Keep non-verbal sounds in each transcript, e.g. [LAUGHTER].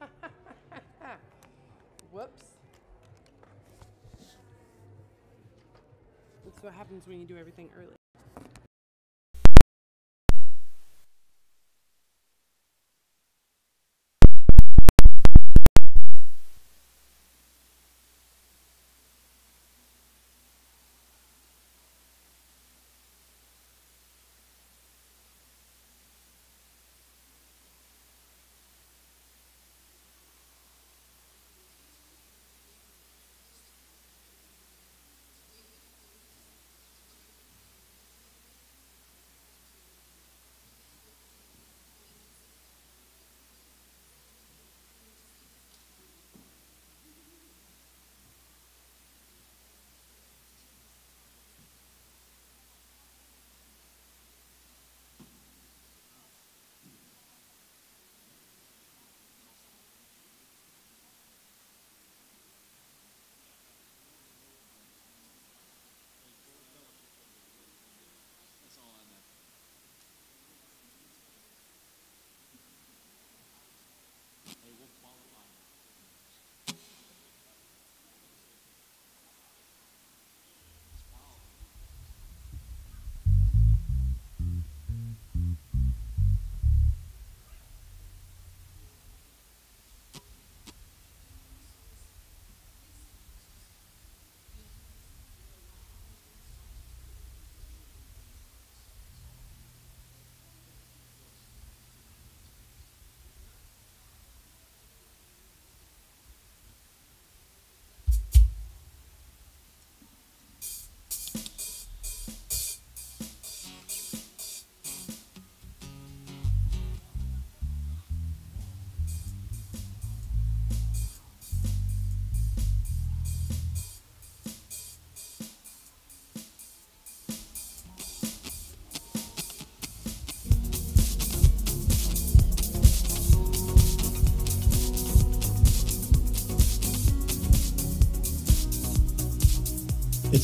[LAUGHS] Whoops. That's what happens when you do everything early.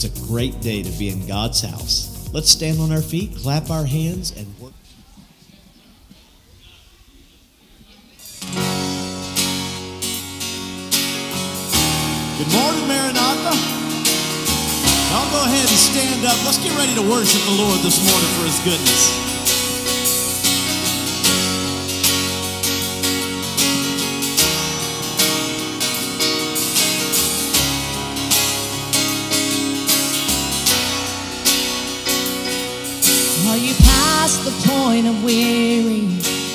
It's a great day to be in God's house. Let's stand on our feet, clap our hands, and work. Good morning, Maranatha. I'll go ahead and stand up. Let's get ready to worship the Lord this morning for his goodness. Past the point of weary?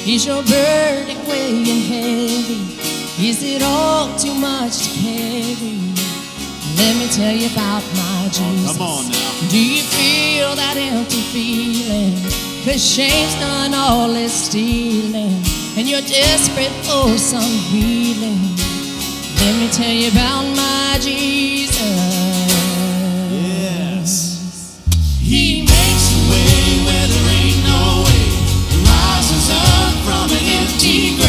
Is your burden weighing heavy? Is it all too much to carry? Let me tell you about my oh, Jesus. Come on now. Do you feel that empty feeling? Cause shame's done all its stealing, and you're desperate for some healing. Let me tell you about my Jesus. An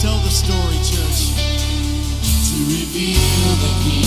Tell the story, church. To reveal the key.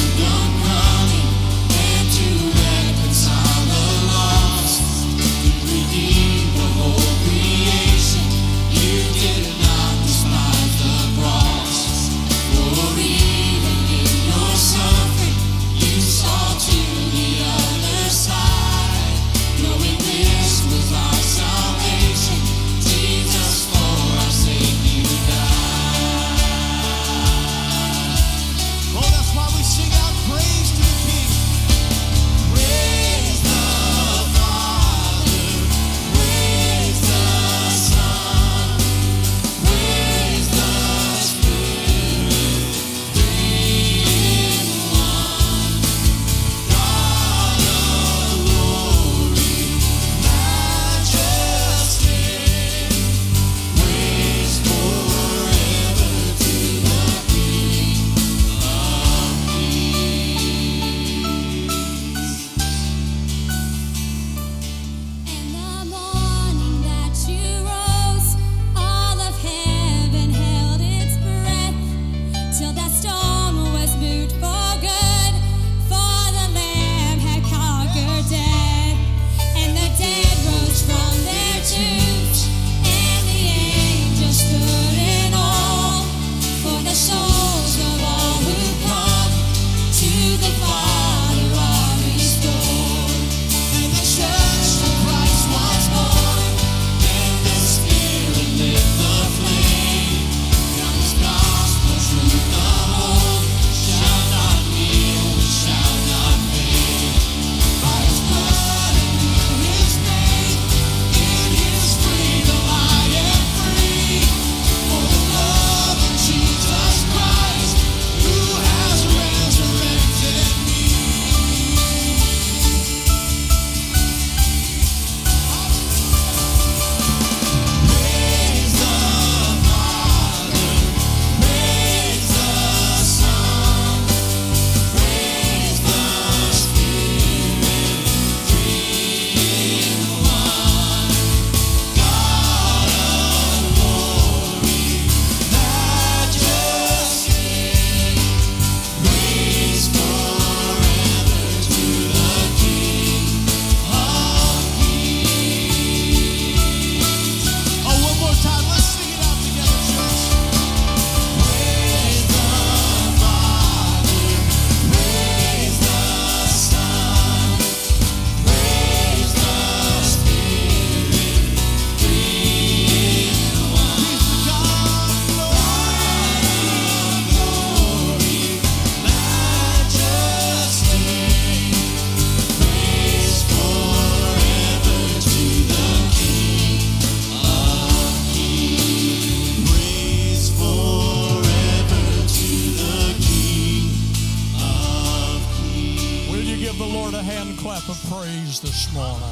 Morning.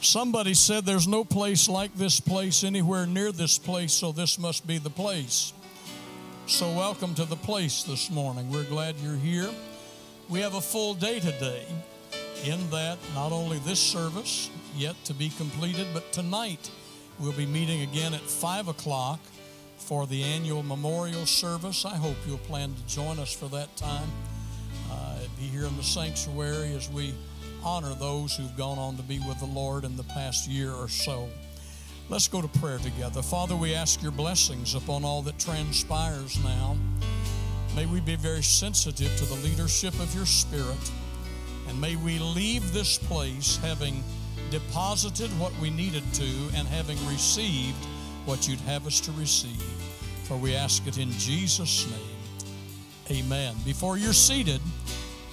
Somebody said there's no place like this place anywhere near this place, so this must be the place. So, welcome to the place this morning. We're glad you're here. We have a full day today, in that not only this service yet to be completed, but tonight we'll be meeting again at 5 o'clock for the annual memorial service. I hope you'll plan to join us for that time. Be here in the sanctuary as we honor those who've gone on to be with the Lord in the past year or so. Let's go to prayer together. Father, we ask your blessings upon all that transpires now. May we be very sensitive to the leadership of your Spirit, and may we leave this place having deposited what we needed to and having received what you'd have us to receive. For we ask it in Jesus' name. Amen. Before you're seated,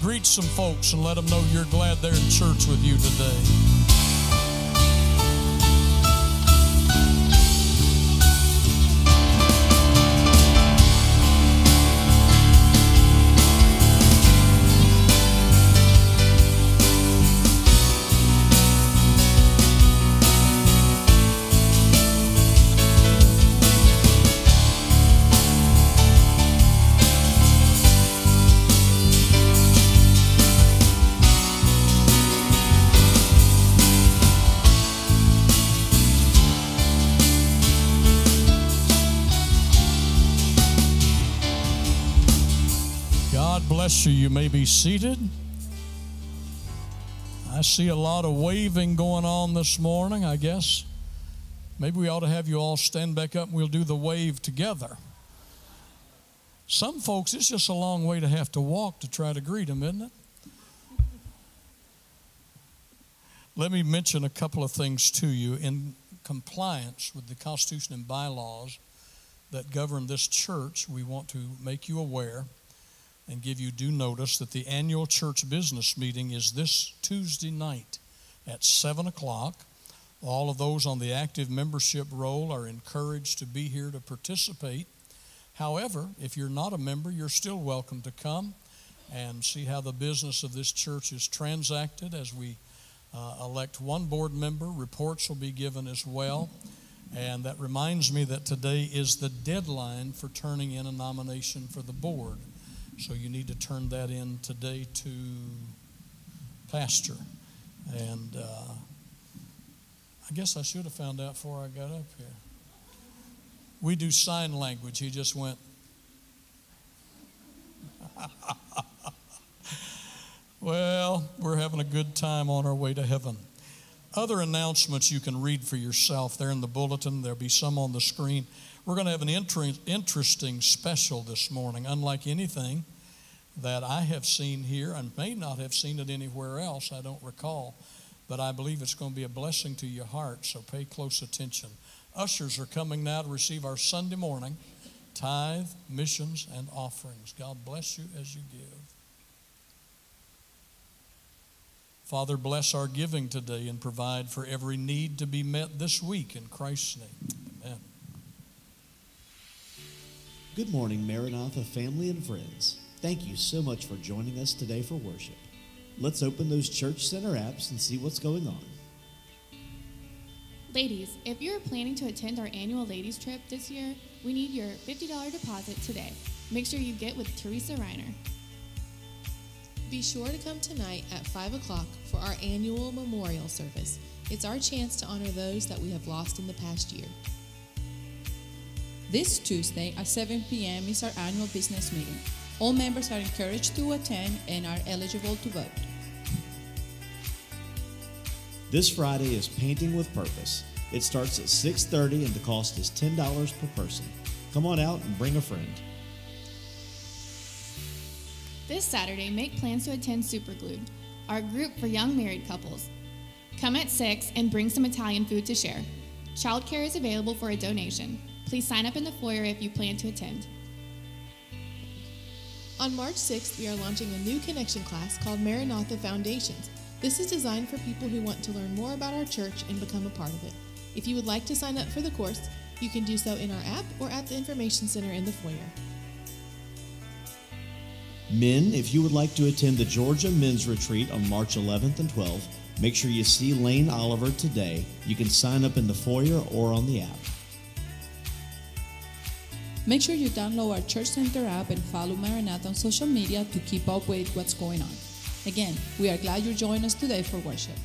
greet some folks and let them know you're glad they're in church with you today. You may be seated. I see a lot of waving going on this morning, I guess. Maybe we ought to have you all stand back up and we'll do the wave together. Some folks, it's just a long way to have to walk to try to greet them, isn't it? Let me mention a couple of things to you. In compliance with the Constitution and bylaws that govern this church, we want to make you aware and give you due notice that the annual church business meeting is this Tuesday night at 7 o'clock. All of those on the active membership roll are encouraged to be here to participate. However, if you're not a member, you're still welcome to come and see how the business of this church is transacted as we uh, elect one board member. Reports will be given as well. And that reminds me that today is the deadline for turning in a nomination for the board. So you need to turn that in today to Pastor. And uh, I guess I should have found out before I got up here. We do sign language. He just went. [LAUGHS] well, we're having a good time on our way to heaven. Other announcements you can read for yourself. They're in the bulletin, there'll be some on the screen. We're going to have an inter- interesting special this morning, unlike anything that I have seen here and may not have seen it anywhere else. I don't recall. But I believe it's going to be a blessing to your heart, so pay close attention. Ushers are coming now to receive our Sunday morning tithe, missions, and offerings. God bless you as you give. Father, bless our giving today and provide for every need to be met this week in Christ's name. Amen. Good morning, Maranatha family and friends. Thank you so much for joining us today for worship. Let's open those Church Center apps and see what's going on. Ladies, if you're planning to attend our annual ladies trip this year, we need your $50 deposit today. Make sure you get with Teresa Reiner. Be sure to come tonight at 5 o'clock for our annual memorial service. It's our chance to honor those that we have lost in the past year. This Tuesday at 7 p.m. is our annual business meeting. All members are encouraged to attend and are eligible to vote. This Friday is Painting with Purpose. It starts at 6:30 and the cost is $10 per person. Come on out and bring a friend. This Saturday, make plans to attend Superglued, our group for young married couples. Come at 6 and bring some Italian food to share. Childcare is available for a donation. Please sign up in the foyer if you plan to attend. On March 6th, we are launching a new connection class called Maranatha Foundations. This is designed for people who want to learn more about our church and become a part of it. If you would like to sign up for the course, you can do so in our app or at the information center in the foyer. Men, if you would like to attend the Georgia Men's Retreat on March 11th and 12th, make sure you see Lane Oliver today. You can sign up in the foyer or on the app. Make sure you download our Church Center app and follow Maranatha on social media to keep up with what's going on. Again, we are glad you joined us today for worship.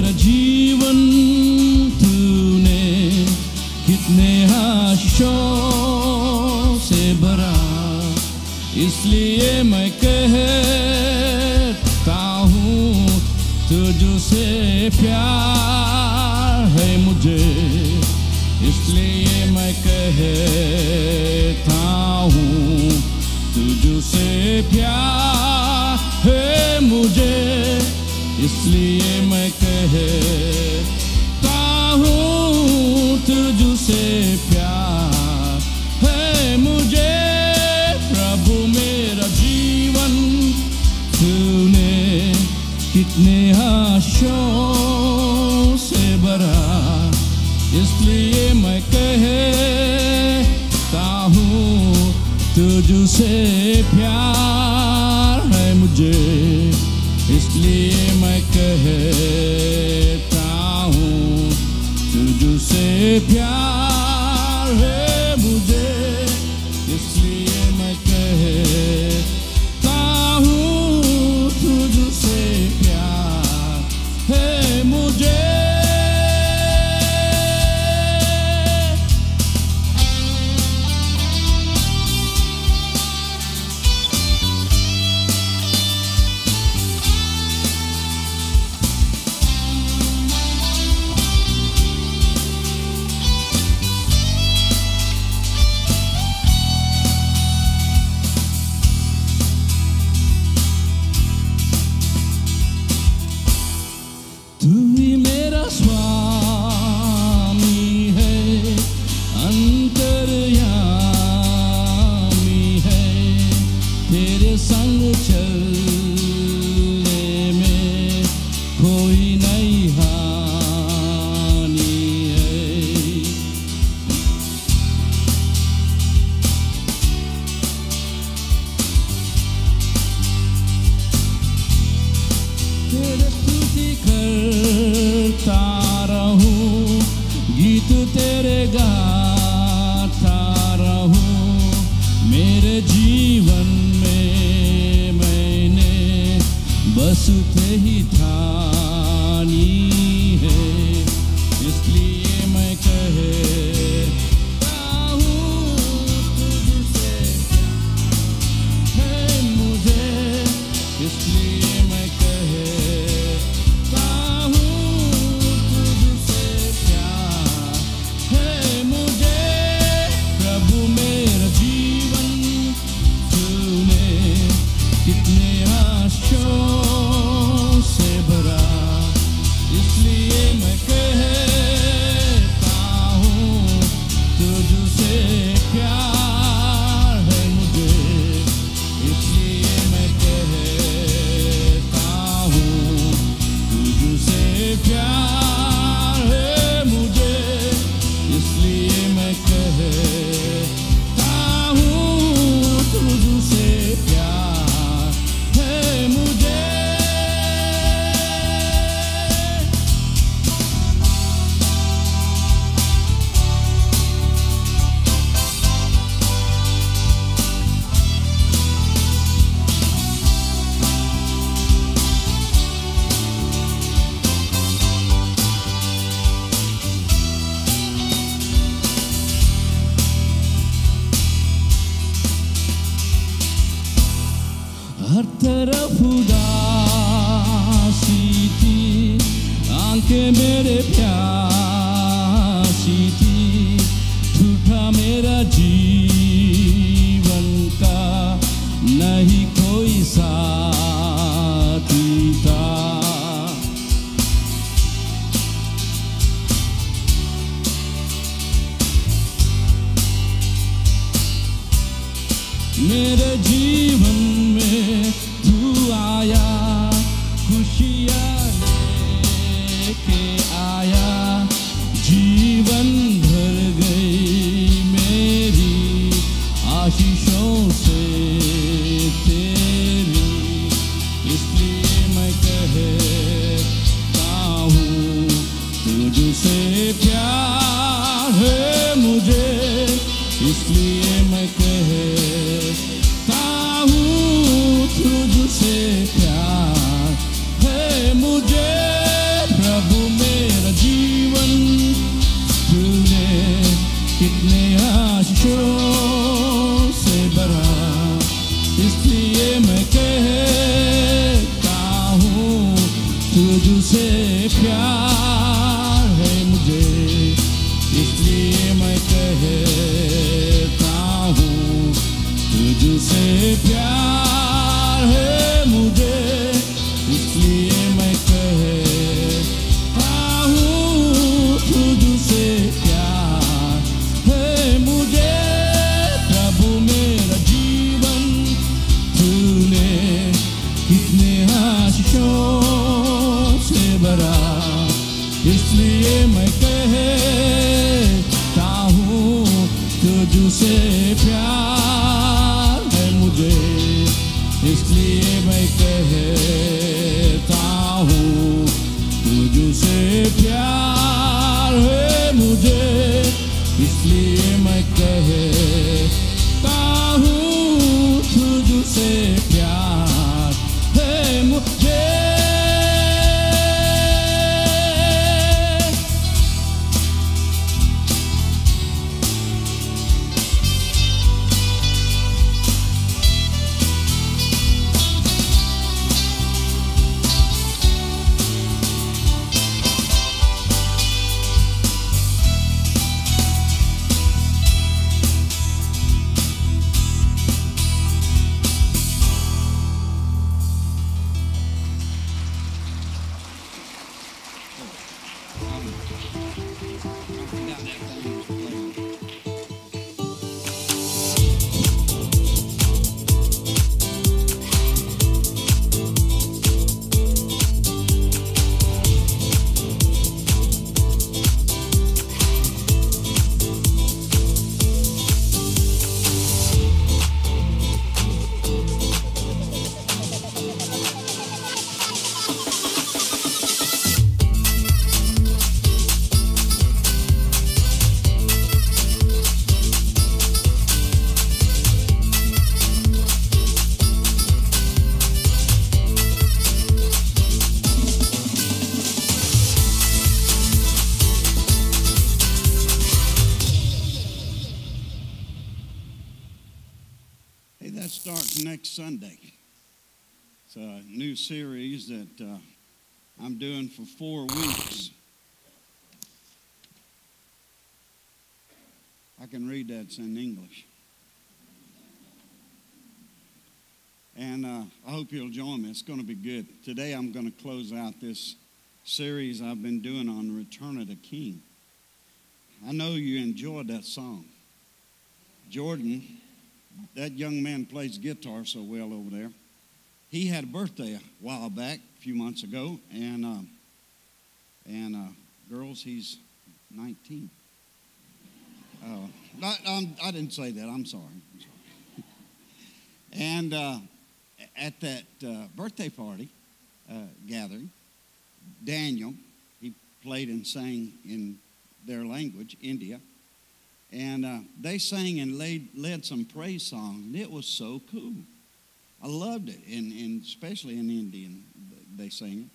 मेरा जीवन तूने कितने आशों से भरा। इसलिए मैं कहता हूँ, तुझसे प्यार है मुझे। इसलिए मैं कहता हूँ, तुझसे प्यार है मुझे। इसलिए मैं कहता हूँ, तुझसे प्यार है मुझे। प्रभु, मेरा जीवन, तूने कितने आशों से भरा। इसलिए मैं कहता हूँ, तुझसे प्यार है मुझे। इसलिए piace. Uh, I'm doing for four weeks. I can read that, it's in English. And uh, I hope you'll join me. It's going to be good. Today I'm going to close out this series I've been doing on Return of the King. I know you enjoyed that song. Jordan, that young man plays guitar so well over there. He had a birthday a while back, few months ago, and uh, and uh, girls, he's 19. Uh, I, I didn't say that. I'm sorry. I'm [LAUGHS] sorry. and uh, at that uh, birthday party uh, gathering, Daniel, he played and sang in their language, India. And uh, they sang and laid, led some praise song, and it was so cool. I loved it, and, and especially in Indian, they sang it.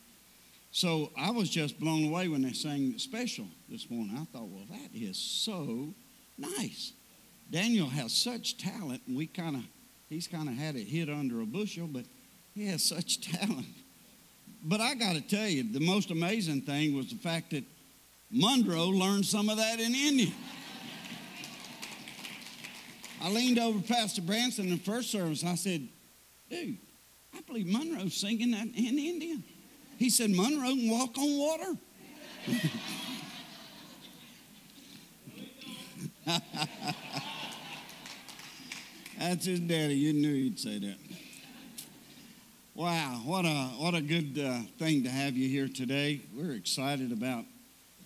So I was just blown away when they sang special this morning. I thought, well, that is so nice. Daniel has such talent, and we kind of, he's kind of had it hid under a bushel, but he has [LAUGHS] such talent. But I got to tell you, the most amazing thing was the fact that Monroe learned some of that in India. [LAUGHS] I leaned over Pastor Branson in the first service. I said, dude, I believe Monroe's singing that in Indian. He said, Monroe can walk on water. [LAUGHS] That's his daddy. You knew he'd say that. Wow, what a what a good uh, thing to have you here today. We're excited about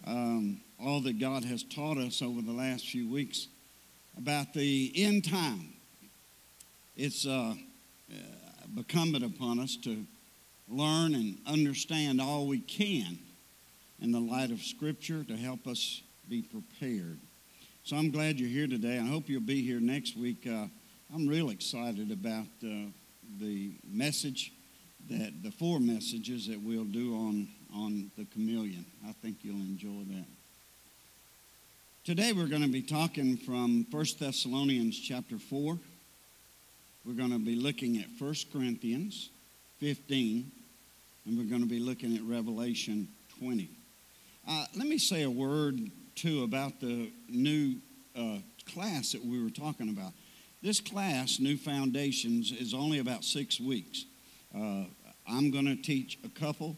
um, all that God has taught us over the last few weeks about the end time. It's uh, incumbent upon us to learn and understand all we can in the light of Scripture to help us be prepared. So I'm glad you're here today. I hope you'll be here next week. Uh, I'm real excited about uh, the message that the four messages that we'll do on on the chameleon. I think you'll enjoy that. Today we're going to be talking from 1 Thessalonians chapter 4. We're going to be looking at 1 Corinthians 15 and we're going to be looking at Revelation 20. Uh, let me say a word too about the new uh, class that we were talking about. This class, New Foundations, is only about six weeks. Uh, I'm going to teach a couple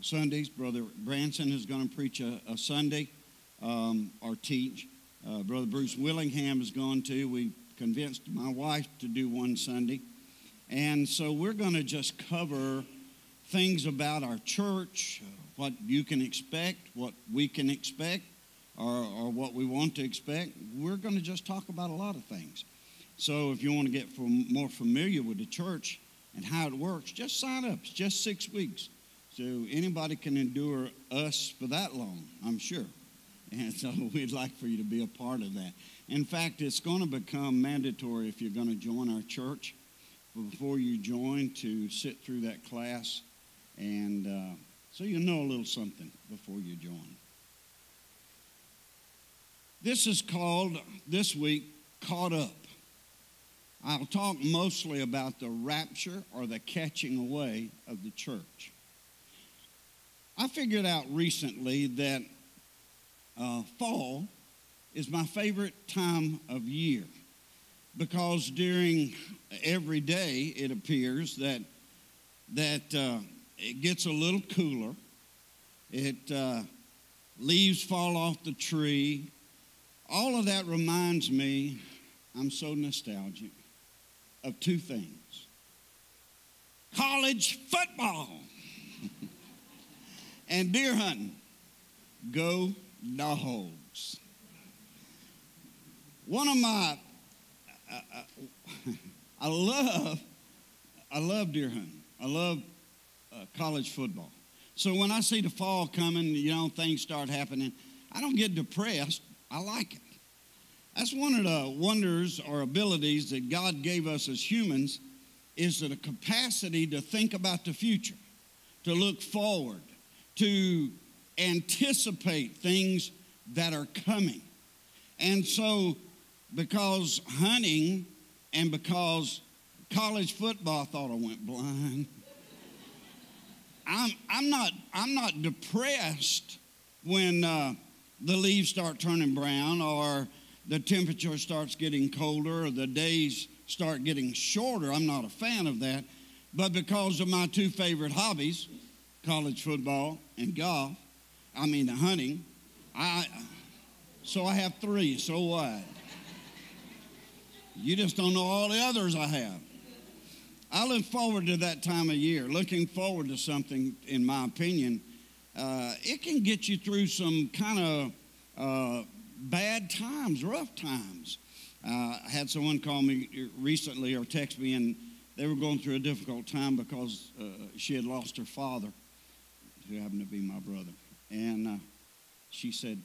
Sundays. Brother Branson is going to preach a, a Sunday um, or teach. Uh, Brother Bruce Willingham is going to. We convinced my wife to do one Sunday. And so we're going to just cover things about our church, what you can expect, what we can expect, or, or what we want to expect. We're going to just talk about a lot of things. So if you want to get more familiar with the church and how it works, just sign up. It's just six weeks. So anybody can endure us for that long, I'm sure. And [LAUGHS] so we'd like for you to be a part of that. In fact, it's going to become mandatory if you're going to join our church before you join to sit through that class. And uh, so you'll know a little something before you join. This is called, this week, Caught Up. I'll talk mostly about the rapture or the catching away of the church. I figured out recently that uh, fall is my favorite time of year because during every day it appears that that uh, it gets a little cooler. It uh, leaves fall off the tree. All of that reminds me, I'm so nostalgic of two things college football [LAUGHS] and deer hunting. Go dogs. One of my, uh, [LAUGHS] I love, I love deer hunting. I love uh, college football. So when I see the fall coming, you know, things start happening, I don't get depressed. I like it. That's one of the wonders or abilities that God gave us as humans is the capacity to think about the future, to look forward, to anticipate things that are coming. And so because hunting and because college football thought I went blind. I'm, I'm, not, I'm not depressed when uh, the leaves start turning brown or the temperature starts getting colder or the days start getting shorter. I'm not a fan of that. But because of my two favorite hobbies, college football and golf, I mean hunting, I so I have three. So what? You just don't know all the others I have. I look forward to that time of year, looking forward to something, in my opinion. Uh, it can get you through some kind of uh, bad times, rough times. Uh, I had someone call me recently or text me, and they were going through a difficult time because uh, she had lost her father, who happened to be my brother. And uh, she said,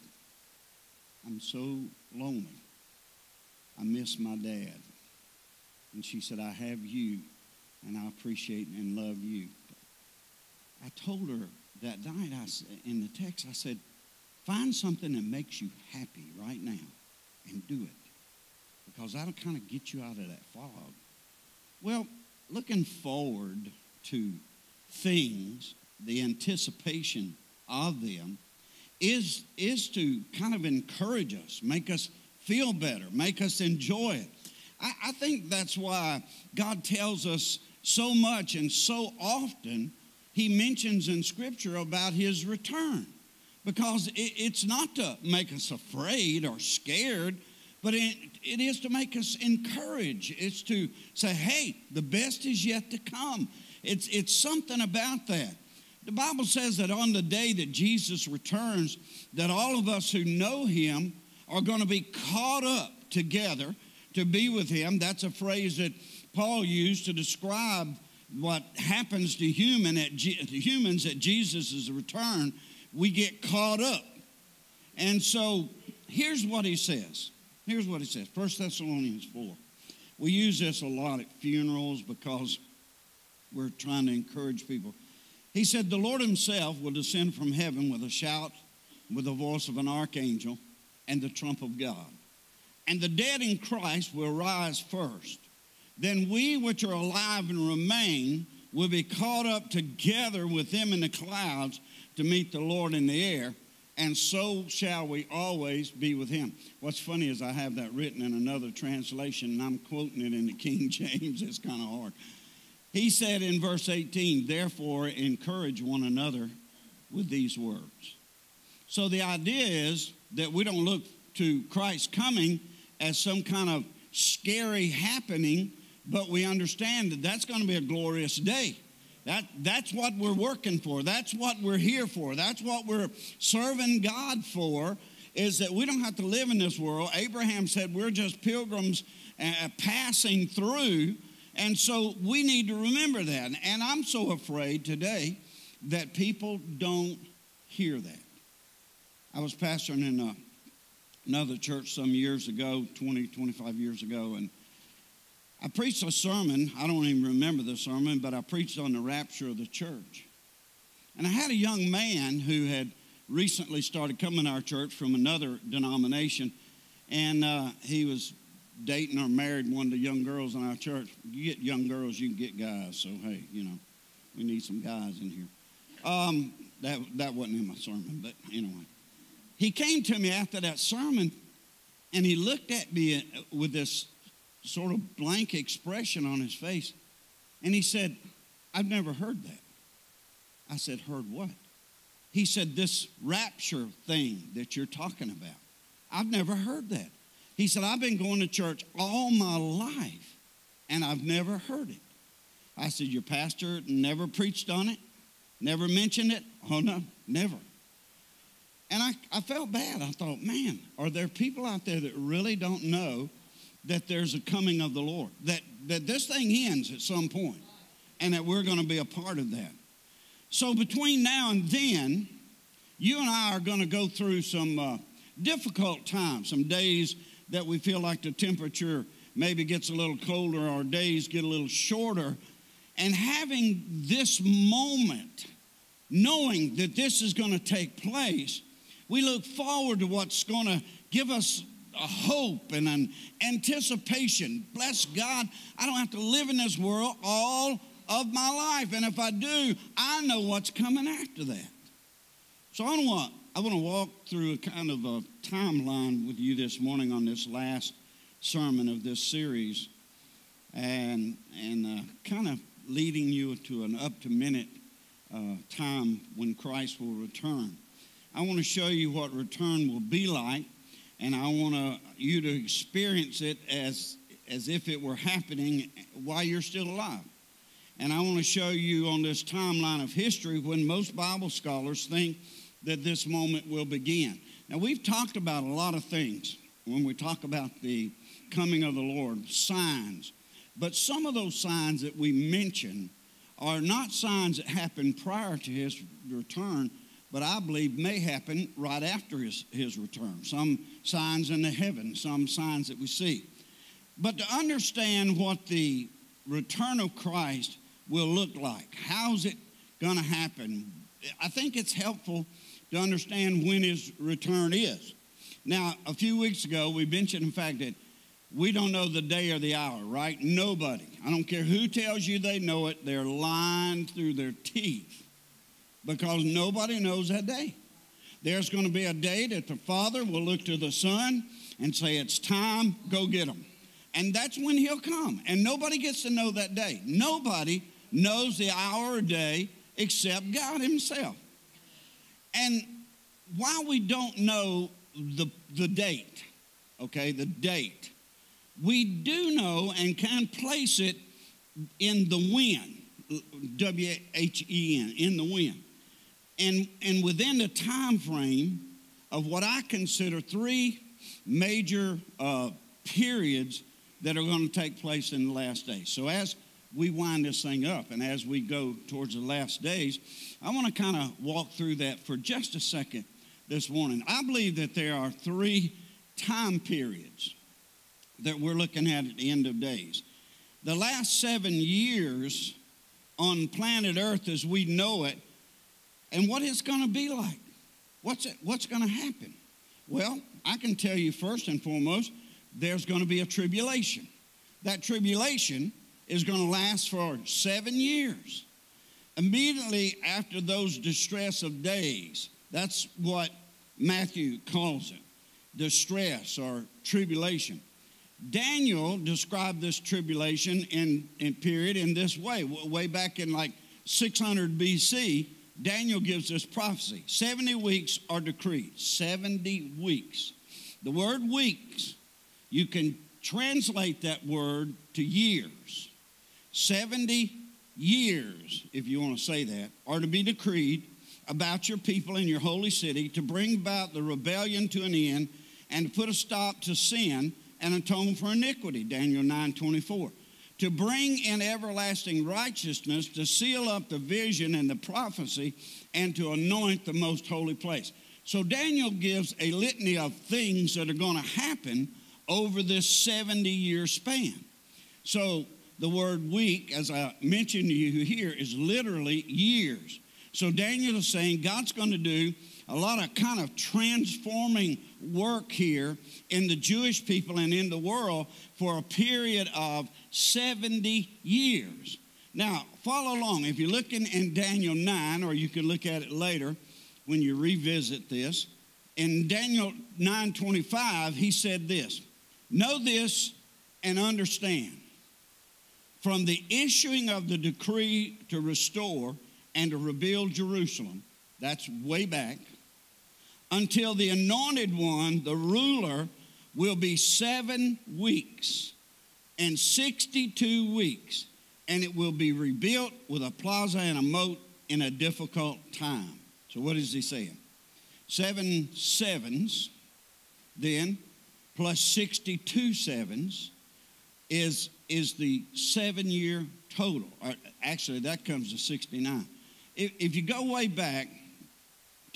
I'm so lonely. I miss my dad. And she said, I have you, and I appreciate and love you. I told her that night I, in the text, I said, find something that makes you happy right now and do it. Because that'll kind of get you out of that fog. Well, looking forward to things, the anticipation of them, is, is to kind of encourage us, make us feel better, make us enjoy it. I, I think that's why God tells us so much and so often he mentions in Scripture about his return. Because it, it's not to make us afraid or scared, but it, it is to make us encourage. It's to say, hey, the best is yet to come. It's, it's something about that. The Bible says that on the day that Jesus returns, that all of us who know him are going to be caught up together to be with him. That's a phrase that Paul used to describe what happens to human at to humans at Jesus' return. We get caught up. And so here's what he says. Here's what he says. 1 Thessalonians 4. We use this a lot at funerals because we're trying to encourage people. He said, The Lord Himself will descend from heaven with a shout, with the voice of an archangel, and the trump of God. And the dead in Christ will rise first. Then we which are alive and remain will be caught up together with them in the clouds to meet the Lord in the air, and so shall we always be with him. What's funny is I have that written in another translation, and I'm quoting it in the King [LAUGHS] James. It's kind of hard. He said in verse 18, therefore encourage one another with these words. So the idea is that we don't look to Christ's coming as some kind of scary happening, but we understand that that's going to be a glorious day. That, that's what we're working for. That's what we're here for. That's what we're serving God for, is that we don't have to live in this world. Abraham said we're just pilgrims uh, passing through and so we need to remember that. And I'm so afraid today that people don't hear that. I was pastoring in a, another church some years ago, 20, 25 years ago, and I preached a sermon. I don't even remember the sermon, but I preached on the rapture of the church. And I had a young man who had recently started coming to our church from another denomination, and uh, he was dating or married one of the young girls in our church. You get young girls, you can get guys. So hey, you know, we need some guys in here. Um, that that wasn't in my sermon, but anyway, he came to me after that sermon, and he looked at me with this sort of blank expression on his face, and he said, "I've never heard that." I said, "Heard what?" He said, "This rapture thing that you're talking about. I've never heard that." He said, I've been going to church all my life and I've never heard it. I said, Your pastor never preached on it? Never mentioned it? Oh, no, never. And I, I felt bad. I thought, man, are there people out there that really don't know that there's a coming of the Lord? That, that this thing ends at some point and that we're going to be a part of that. So between now and then, you and I are going to go through some uh, difficult times, some days that we feel like the temperature maybe gets a little colder, our days get a little shorter. And having this moment, knowing that this is going to take place, we look forward to what's going to give us a hope and an anticipation. Bless God, I don't have to live in this world all of my life. And if I do, I know what's coming after that. So I want I want to walk through a kind of a timeline with you this morning on this last sermon of this series and, and uh, kind of leading you to an up to minute uh, time when Christ will return. I want to show you what return will be like, and I want to, you to experience it as, as if it were happening while you're still alive. And I want to show you on this timeline of history when most Bible scholars think that this moment will begin. Now, we've talked about a lot of things when we talk about the coming of the Lord, signs. But some of those signs that we mention are not signs that happened prior to his return, but I believe may happen right after his, his return. Some signs in the heavens, some signs that we see. But to understand what the return of Christ will look like, how's it going to happen? I think it's helpful to understand when his return is. Now, a few weeks ago, we mentioned the fact that we don't know the day or the hour, right? Nobody. I don't care who tells you they know it, they're lying through their teeth because nobody knows that day. There's going to be a day that the Father will look to the Son and say, It's time, go get them. And that's when he'll come. And nobody gets to know that day. Nobody knows the hour or day except God Himself. And while we don't know the, the date, okay, the date, we do know and can place it in the when, W H E N, in the when. And, and within the time frame of what I consider three major uh, periods that are going to take place in the last days. So as we wind this thing up and as we go towards the last days, I want to kind of walk through that for just a second this morning. I believe that there are three time periods that we're looking at at the end of days. The last seven years on planet Earth as we know it, and what it's going to be like. What's, what's going to happen? Well, I can tell you first and foremost, there's going to be a tribulation. That tribulation is going to last for seven years. Immediately after those distress of days, that's what Matthew calls it distress or tribulation. Daniel described this tribulation in, in period in this way. Way back in like 600 BC, Daniel gives us prophecy 70 weeks are decreed. 70 weeks. The word weeks, you can translate that word to years. 70 years, if you want to say that, are to be decreed about your people in your holy city to bring about the rebellion to an end and to put a stop to sin and atone for iniquity, Daniel 9 24. To bring in everlasting righteousness, to seal up the vision and the prophecy, and to anoint the most holy place. So Daniel gives a litany of things that are going to happen over this 70 year span. So the word week, as I mentioned to you here, is literally years. So Daniel is saying God's going to do a lot of kind of transforming work here in the Jewish people and in the world for a period of 70 years. Now, follow along. If you're looking in Daniel 9, or you can look at it later when you revisit this, in Daniel 9:25, he said this: Know this and understand. From the issuing of the decree to restore and to rebuild Jerusalem, that's way back, until the anointed one, the ruler, will be seven weeks and 62 weeks, and it will be rebuilt with a plaza and a moat in a difficult time. So, what is he saying? Seven sevens, then, plus 62 sevens is, is the seven year total. Actually, that comes to 69. If, if you go way back,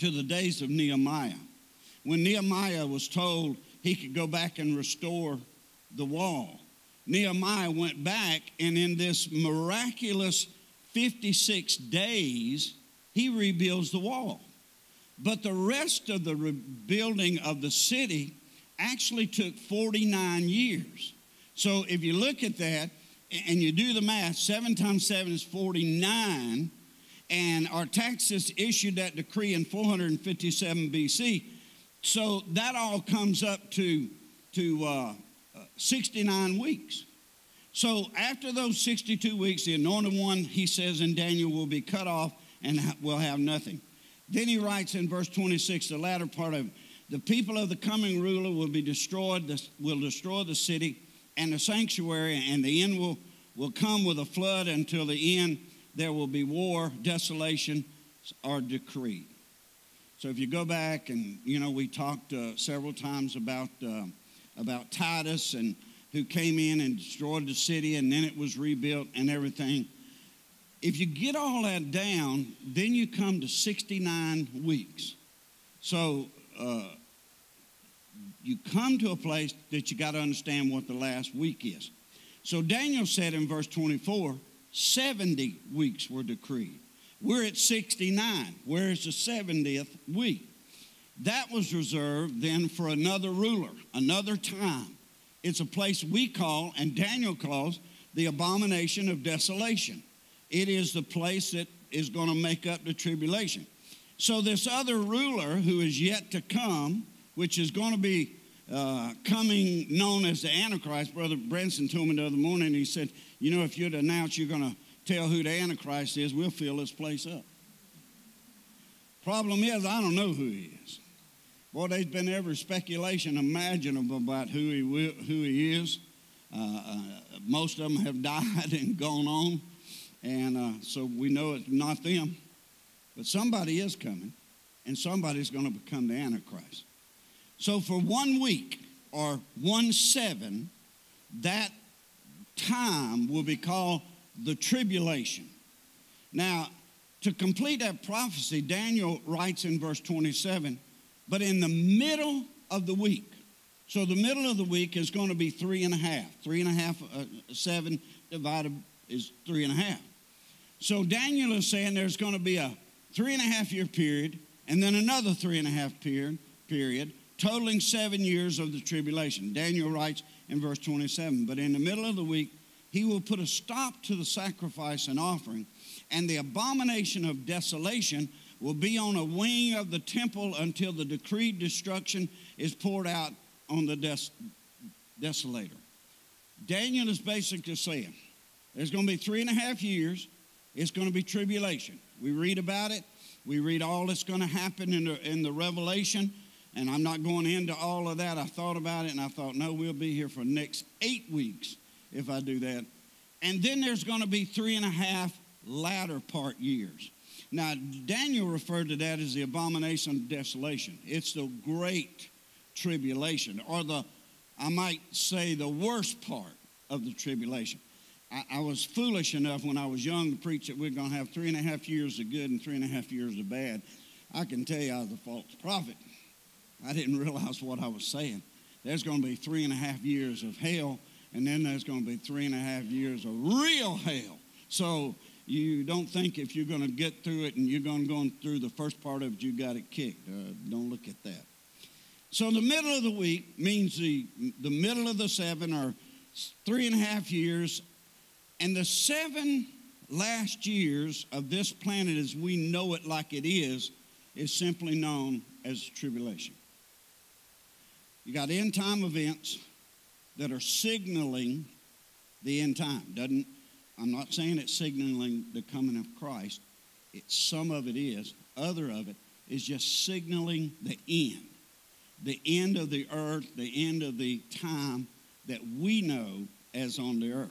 to the days of Nehemiah. When Nehemiah was told he could go back and restore the wall, Nehemiah went back and in this miraculous 56 days, he rebuilds the wall. But the rest of the rebuilding of the city actually took 49 years. So if you look at that and you do the math, 7 times 7 is 49 and Artaxerxes issued that decree in 457 BC. So that all comes up to, to uh, 69 weeks. So after those 62 weeks, the anointed one, he says in Daniel, will be cut off and will have nothing. Then he writes in verse 26, the latter part of the people of the coming ruler will be destroyed, will destroy the city and the sanctuary, and the end will, will come with a flood until the end there will be war, desolation are decreed. So if you go back and, you know, we talked uh, several times about, uh, about Titus and who came in and destroyed the city and then it was rebuilt and everything. If you get all that down, then you come to 69 weeks. So uh, you come to a place that you got to understand what the last week is. So Daniel said in verse 24, 70 weeks were decreed. We're at 69. Where's the 70th week? That was reserved then for another ruler, another time. It's a place we call, and Daniel calls, the abomination of desolation. It is the place that is going to make up the tribulation. So, this other ruler who is yet to come, which is going to be uh, coming known as the Antichrist. Brother Branson told me the other morning, he said, You know, if you'd announce you're going to tell who the Antichrist is, we'll fill this place up. Problem is, I don't know who he is. Boy, there's been every speculation imaginable about who he, will, who he is. Uh, uh, most of them have [LAUGHS] died and gone on, and uh, so we know it's not them. But somebody is coming, and somebody's going to become the Antichrist. So for one week or one seven, that time will be called the tribulation. Now, to complete that prophecy, Daniel writes in verse 27 but in the middle of the week, so the middle of the week is going to be three and a half. Three and a half, uh, seven divided is three and a half. So Daniel is saying there's going to be a three and a half year period and then another three and a half period, period totaling seven years of the tribulation. Daniel writes in verse 27 But in the middle of the week, he will put a stop to the sacrifice and offering, and the abomination of desolation will be on a wing of the temple until the decreed destruction is poured out on the des- desolator. Daniel is basically saying there's going to be three and a half years, it's going to be tribulation. We read about it, we read all that's going to happen in the, in the Revelation, and I'm not going into all of that. I thought about it and I thought, no, we'll be here for next eight weeks if I do that. And then there's going to be three and a half latter part years. Now, Daniel referred to that as the abomination of desolation. It's the great tribulation, or the, I might say, the worst part of the tribulation. I, I was foolish enough when I was young to preach that we're going to have three and a half years of good and three and a half years of bad. I can tell you I was a false prophet. I didn't realize what I was saying. There's going to be three and a half years of hell, and then there's going to be three and a half years of real hell. So you don't think if you're going to get through it and you're going to go through the first part of it, you got it kicked. Uh, don't look at that. So the middle of the week means the, the middle of the seven or three and a half years. And the seven last years of this planet as we know it like it is, is simply known as tribulation. You got end time events that are signaling the end time. Doesn't I'm not saying it's signaling the coming of Christ. It, some of it is. Other of it is just signaling the end. The end of the earth, the end of the time that we know as on the earth.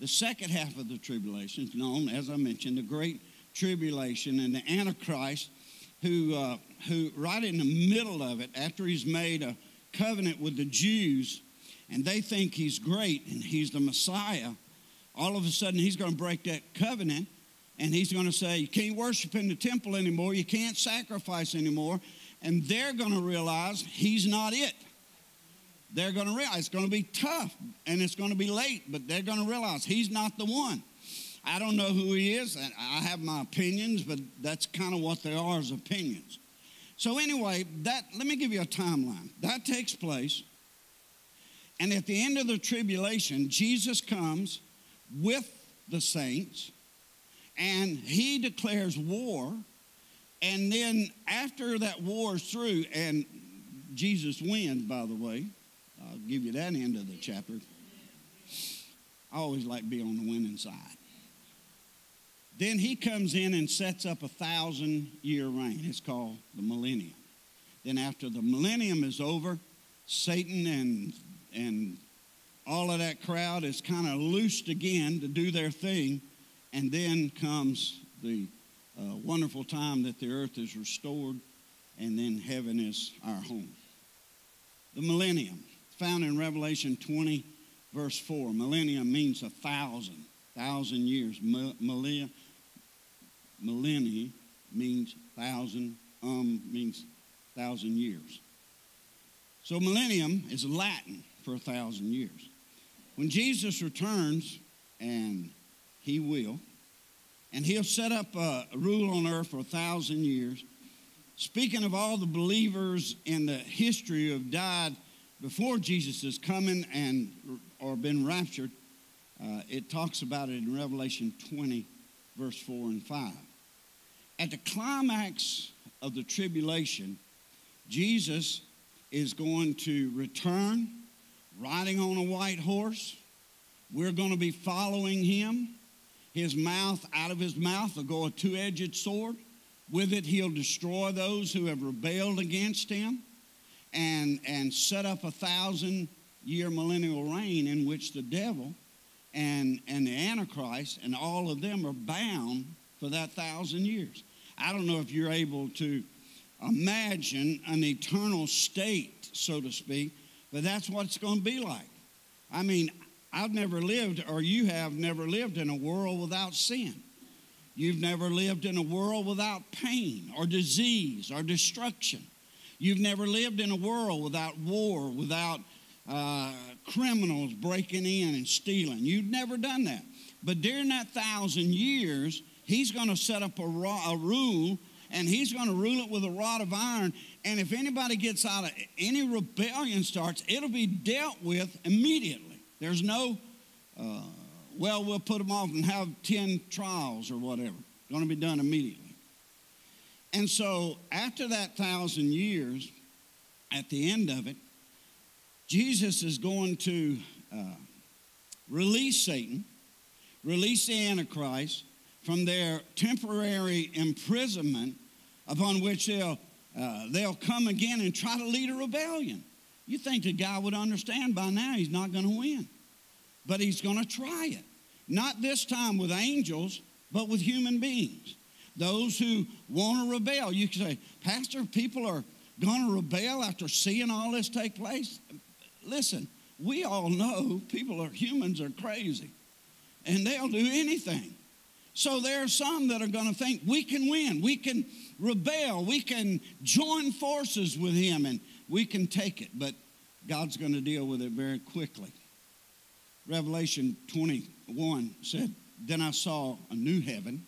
The second half of the tribulation is known, as I mentioned, the Great Tribulation and the Antichrist, who, uh, who right in the middle of it, after he's made a covenant with the Jews, and they think he's great and he's the Messiah, all of a sudden he's going to break that covenant and he's going to say, You can't worship in the temple anymore, you can't sacrifice anymore. And they're going to realize he's not it. They're going to realize it's going to be tough and it's going to be late, but they're going to realize he's not the one. I don't know who he is. And I have my opinions, but that's kind of what they are as opinions. So anyway, that let me give you a timeline. That takes place. And at the end of the tribulation, Jesus comes with the saints and he declares war. And then after that war is through, and Jesus wins, by the way, I'll give you that end of the chapter. I always like be on the winning side. Then he comes in and sets up a thousand year reign. It's called the millennium. Then after the millennium is over, Satan and, and all of that crowd is kind of loosed again to do their thing. And then comes the uh, wonderful time that the earth is restored, and then heaven is our home. The millennium, found in Revelation 20, verse 4. Millennium means a thousand, thousand years. Millennia, millennia means thousand, um means thousand years. So millennium is Latin for a thousand years. When Jesus returns, and he will, and he'll set up a rule on earth for a thousand years. Speaking of all the believers in the history who have died before Jesus is coming and or been raptured, uh, it talks about it in Revelation 20, verse 4 and 5. At the climax of the tribulation, Jesus is going to return riding on a white horse. We're going to be following him. His mouth, out of his mouth, will go a two edged sword. With it, he'll destroy those who have rebelled against him and, and set up a thousand year millennial reign in which the devil and, and the Antichrist and all of them are bound for that thousand years. I don't know if you're able to imagine an eternal state, so to speak, but that's what it's going to be like. I mean, I've never lived, or you have never lived in a world without sin. You've never lived in a world without pain or disease or destruction. You've never lived in a world without war, without uh, criminals breaking in and stealing. You've never done that. But during that thousand years, he's going to set up a, a rule and he's going to rule it with a rod of iron. And if anybody gets out of any rebellion starts, it'll be dealt with immediately. There's no, uh, well, we'll put them off and have 10 trials or whatever. It's going to be done immediately. And so after that thousand years, at the end of it, Jesus is going to uh, release Satan, release the Antichrist from their temporary imprisonment upon which they'll, uh, they'll come again and try to lead a rebellion. You think the guy would understand by now he's not going to win, but he's going to try it. Not this time with angels, but with human beings. Those who want to rebel. You say, Pastor, people are going to rebel after seeing all this take place. Listen, we all know people are humans are crazy and they'll do anything. So there are some that are going to think we can win, we can rebel, we can join forces with him and we can take it. But God's going to deal with it very quickly. Revelation 21 said, Then I saw a new heaven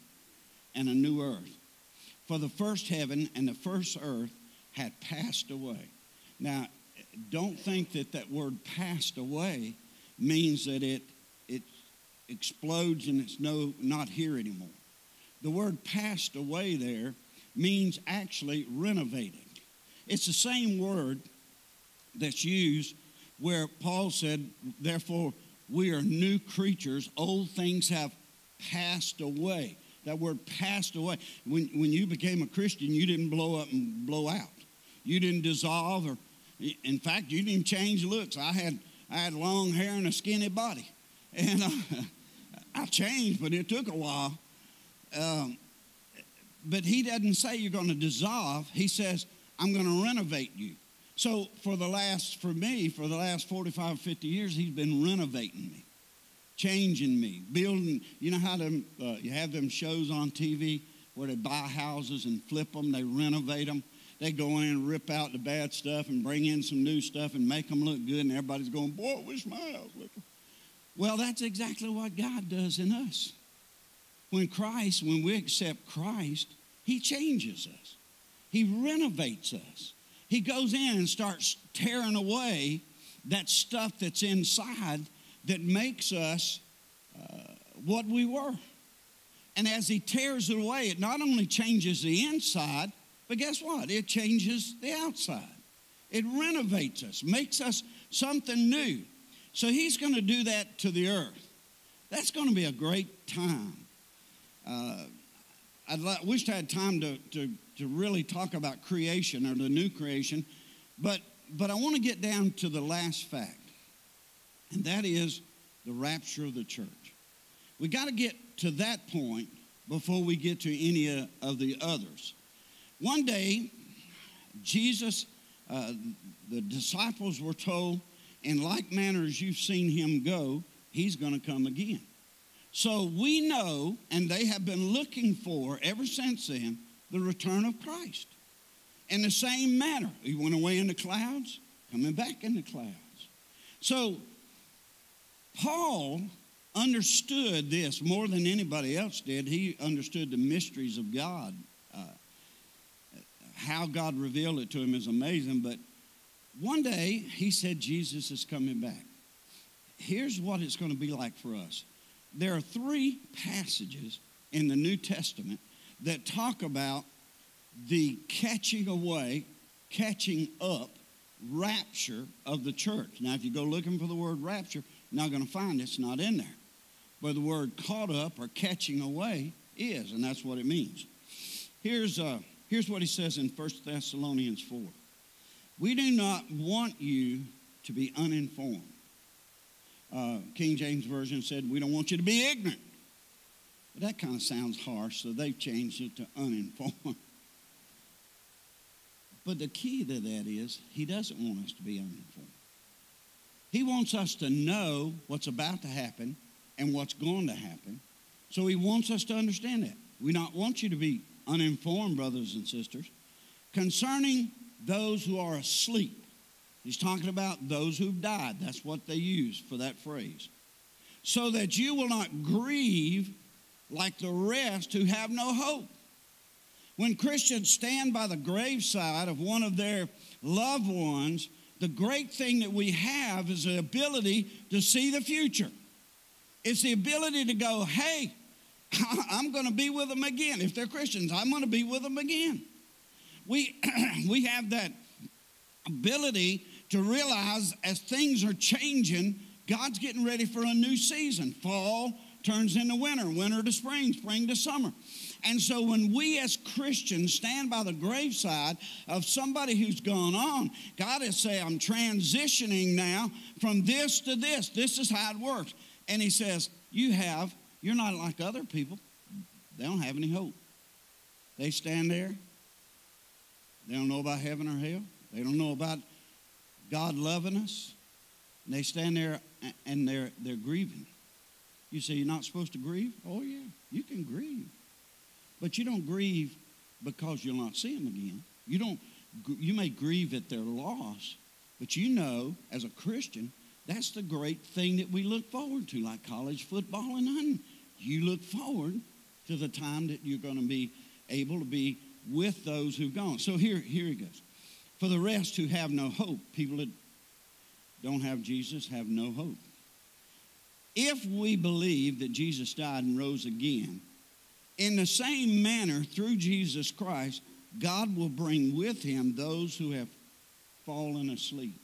and a new earth. For the first heaven and the first earth had passed away. Now, don't think that that word passed away means that it, it explodes and it's no, not here anymore. The word passed away there means actually renovating. It's the same word that's used where Paul said, therefore, we are new creatures. Old things have passed away. That word passed away. When, when you became a Christian, you didn't blow up and blow out. You didn't dissolve or in fact, you didn't change looks. I had, I had long hair and a skinny body. And uh, I changed, but it took a while. Um, but he doesn't say you're going to dissolve. He says, I'm going to renovate you. So for the last, for me, for the last 45, 50 years, he's been renovating me, changing me, building. You know how them, uh, you have them shows on TV where they buy houses and flip them, they renovate them. They go in and rip out the bad stuff and bring in some new stuff and make them look good, and everybody's going, boy, I wish my house looked. Well, that's exactly what God does in us. When Christ, when we accept Christ, He changes us. He renovates us. He goes in and starts tearing away that stuff that's inside that makes us uh, what we were. And as He tears it away, it not only changes the inside, but guess what? It changes the outside. It renovates us, makes us something new. So he's going to do that to the earth. That's going to be a great time. Uh, I wished I had time to, to, to really talk about creation or the new creation, but, but I want to get down to the last fact, and that is the rapture of the church. We got to get to that point before we get to any of the others. One day, Jesus, uh, the disciples were told, in like manner as you've seen him go, he's going to come again. So we know, and they have been looking for ever since then, the return of Christ. In the same manner, he went away in the clouds, coming back in the clouds. So Paul understood this more than anybody else did. He understood the mysteries of God uh, how God revealed it to him is amazing. But one day he said Jesus is coming back. Here's what it's going to be like for us. There are three passages in the New Testament that talk about the catching away, catching up rapture of the church. Now, if you go looking for the word rapture, you're not going to find it. It's not in there. But the word caught up or catching away is, and that's what it means. Here's, uh, here's what he says in 1 Thessalonians 4. We do not want you to be uninformed. Uh, King James Version said, We don't want you to be ignorant. But that kind of sounds harsh, so they've changed it to uninformed. [LAUGHS] But the key to that is he doesn't want us to be uninformed. He wants us to know what's about to happen and what's going to happen. So he wants us to understand that. We not want you to be uninformed, brothers and sisters, concerning those who are asleep. He's talking about those who've died. That's what they use for that phrase. So that you will not grieve like the rest who have no hope. When Christians stand by the graveside of one of their loved ones, the great thing that we have is the ability to see the future. It's the ability to go, hey, [LAUGHS] I'm going to be with them again. If they're Christians, I'm going to be with them again. We, [CLEARS THROAT] we have that ability to realize as things are changing, God's getting ready for a new season. Fall turns into winter, winter to spring, spring to summer. And so when we as Christians stand by the graveside of somebody who's gone on, God is saying, I'm transitioning now from this to this. This is how it works. And He says, You have, you're not like other people. They don't have any hope. They stand there. They don't know about heaven or hell. They don't know about God loving us. And they stand there and they're, they're grieving. You say, You're not supposed to grieve? Oh, yeah, you can grieve. But you don't grieve because you'll not see them again. You don't. You may grieve at their loss, but you know, as a Christian, that's the great thing that we look forward to, like college football and hunting. You look forward to the time that you're going to be able to be with those who've gone. So here, here he goes. For the rest who have no hope, people that don't have Jesus have no hope. If we believe that Jesus died and rose again, in the same manner, through Jesus Christ, God will bring with him those who have fallen asleep.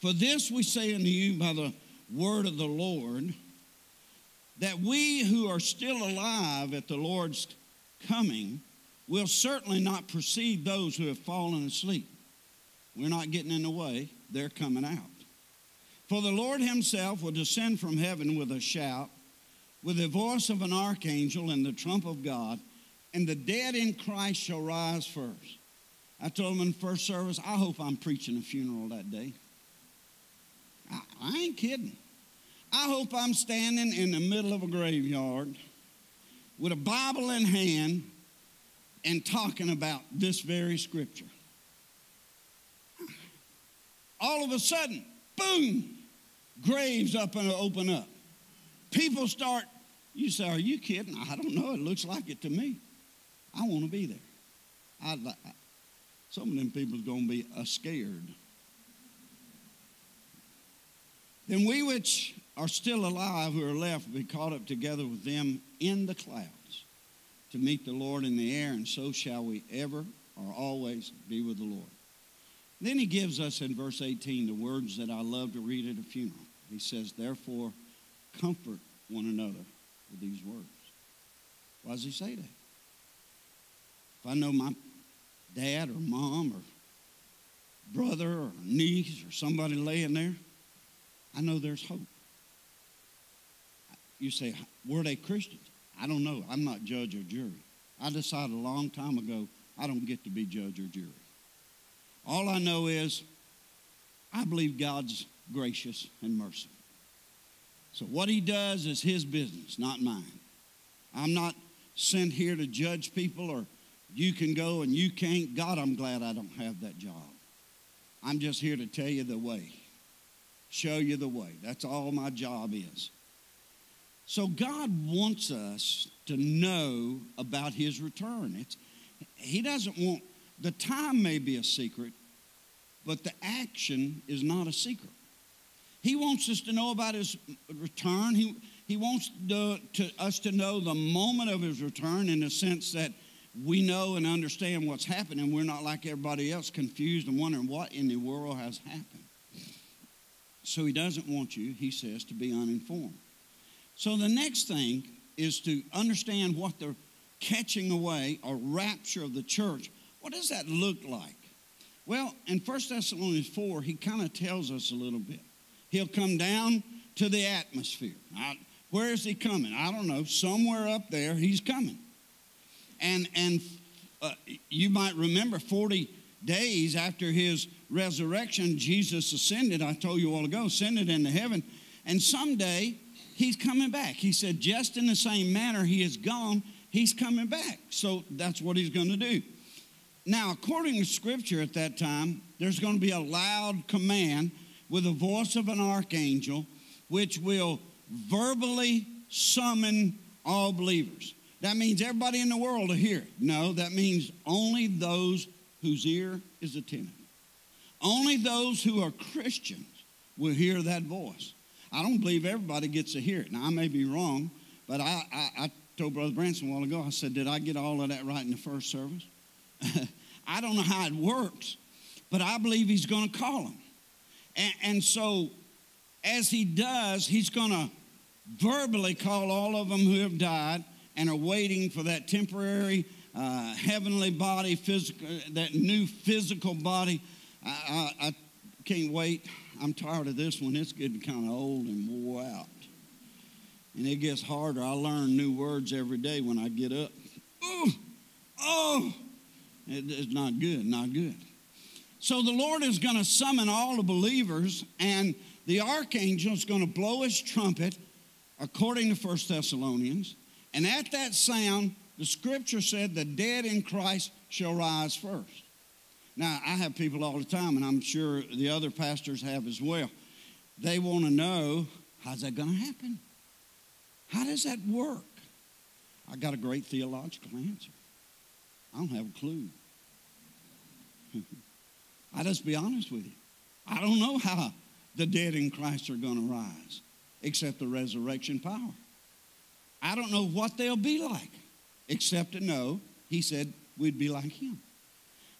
For this we say unto you by the word of the Lord, that we who are still alive at the Lord's coming will certainly not precede those who have fallen asleep. We're not getting in the way, they're coming out. For the Lord himself will descend from heaven with a shout with the voice of an archangel and the trump of God, and the dead in Christ shall rise first. I told them in first service, I hope I'm preaching a funeral that day. I, I ain't kidding. I hope I'm standing in the middle of a graveyard with a Bible in hand and talking about this very scripture. All of a sudden, boom, graves up and open up. People start you say, Are you kidding? I don't know. It looks like it to me. I want to be there. I, some of them people's going to be uh, scared. Then we which are still alive who are left will be caught up together with them in the clouds to meet the Lord in the air, and so shall we ever or always be with the Lord. Then he gives us in verse 18 the words that I love to read at a funeral. He says, Therefore, comfort one another with these words. Why does he say that? If I know my dad or mom or brother or niece or somebody laying there, I know there's hope. You say, were they Christians? I don't know. I'm not judge or jury. I decided a long time ago I don't get to be judge or jury. All I know is I believe God's gracious and merciful. So what he does is his business, not mine. I'm not sent here to judge people or you can go and you can't. God, I'm glad I don't have that job. I'm just here to tell you the way, show you the way. That's all my job is. So God wants us to know about his return. It's, he doesn't want, the time may be a secret, but the action is not a secret. He wants us to know about his return. He, he wants to, to, us to know the moment of his return in the sense that we know and understand what's happening. And we're not like everybody else, confused and wondering what in the world has happened. So he doesn't want you, he says, to be uninformed. So the next thing is to understand what the catching away or rapture of the church, what does that look like? Well, in 1 Thessalonians 4, he kind of tells us a little bit. He'll come down to the atmosphere. Where is he coming? I don't know. Somewhere up there, he's coming. And, and uh, you might remember 40 days after his resurrection, Jesus ascended. I told you all ago, ascended into heaven. And someday he's coming back. He said, just in the same manner he is gone, he's coming back. So that's what he's going to do. Now, according to scripture at that time, there's going to be a loud command with the voice of an archangel, which will verbally summon all believers. That means everybody in the world will hear it. No, that means only those whose ear is attentive. Only those who are Christians will hear that voice. I don't believe everybody gets to hear it. Now, I may be wrong, but I, I, I told Brother Branson a while ago, I said, Did I get all of that right in the first service? [LAUGHS] I don't know how it works, but I believe he's going to call them. And, and so, as he does, he's going to verbally call all of them who have died and are waiting for that temporary uh, heavenly body, physical, that new physical body. I, I, I can't wait. I'm tired of this one. It's getting kind of old and wore out. And it gets harder. I learn new words every day when I get up. Oh, oh, it, it's not good, not good. So the Lord is going to summon all the believers, and the archangel is going to blow his trumpet, according to 1 Thessalonians. And at that sound, the scripture said, the dead in Christ shall rise first. Now, I have people all the time, and I'm sure the other pastors have as well. They want to know how's that going to happen? How does that work? I got a great theological answer. I don't have a clue. [LAUGHS] I just be honest with you. I don't know how the dead in Christ are going to rise, except the resurrection power. I don't know what they'll be like, except to know he said we'd be like him.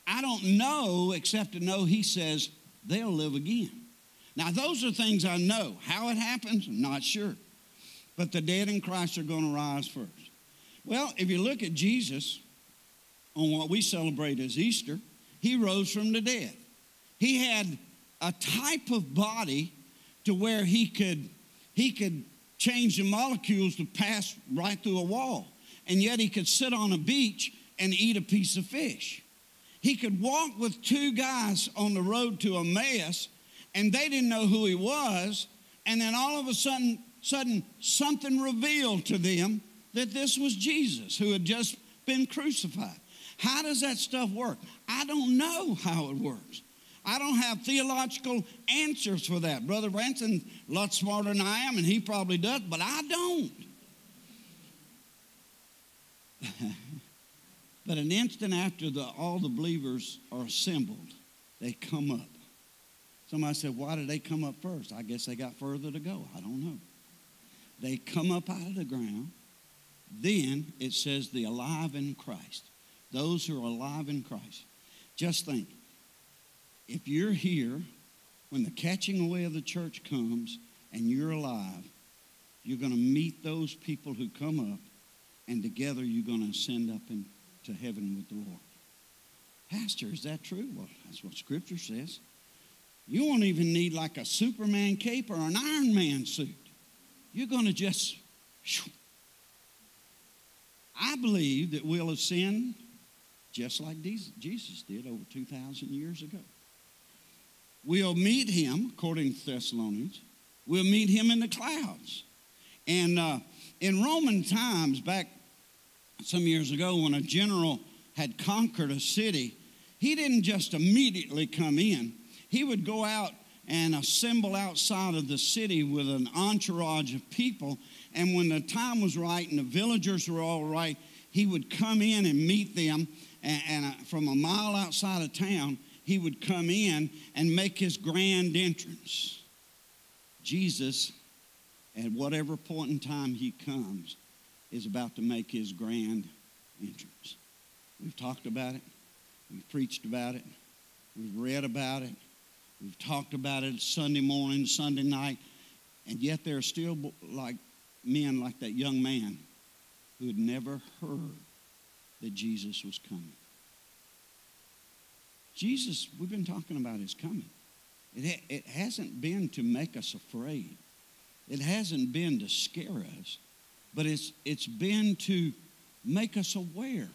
I don't know except to know he says they'll live again. Now, those are things I know. How it happens, I'm not sure. But the dead in Christ are going to rise first. Well, if you look at Jesus on what we celebrate as Easter, he rose from the dead. He had a type of body to where he could, he could change the molecules to pass right through a wall. And yet he could sit on a beach and eat a piece of fish. He could walk with two guys on the road to Emmaus, and they didn't know who he was. And then all of a sudden, sudden something revealed to them that this was Jesus who had just been crucified. How does that stuff work? I don't know how it works. I don't have theological answers for that. Brother Branson, a lot smarter than I am, and he probably does, but I don't. [LAUGHS] but an instant after the, all the believers are assembled, they come up. Somebody said, Why did they come up first? I guess they got further to go. I don't know. They come up out of the ground. Then it says, The alive in Christ. Those who are alive in Christ. Just think if you're here when the catching away of the church comes and you're alive, you're going to meet those people who come up, and together you're going to ascend up into heaven with the Lord. Pastor, is that true? Well, that's what Scripture says. You won't even need like a Superman cape or an Iron Man suit. You're going to just. I believe that we'll ascend just like Jesus did over 2,000 years ago. We'll meet him, according to Thessalonians, we'll meet him in the clouds. And uh, in Roman times, back some years ago, when a general had conquered a city, he didn't just immediately come in. He would go out and assemble outside of the city with an entourage of people. And when the time was right and the villagers were all right, he would come in and meet them and, and uh, from a mile outside of town, he would come in and make his grand entrance. Jesus, at whatever point in time he comes, is about to make his grand entrance. We've talked about it. We've preached about it. We've read about it. We've talked about it Sunday morning, Sunday night. And yet there are still like men like that young man who had never heard that Jesus was coming. Jesus, we've been talking about his coming. It, it hasn't been to make us afraid. It hasn't been to scare us, but it's, it's been to make us aware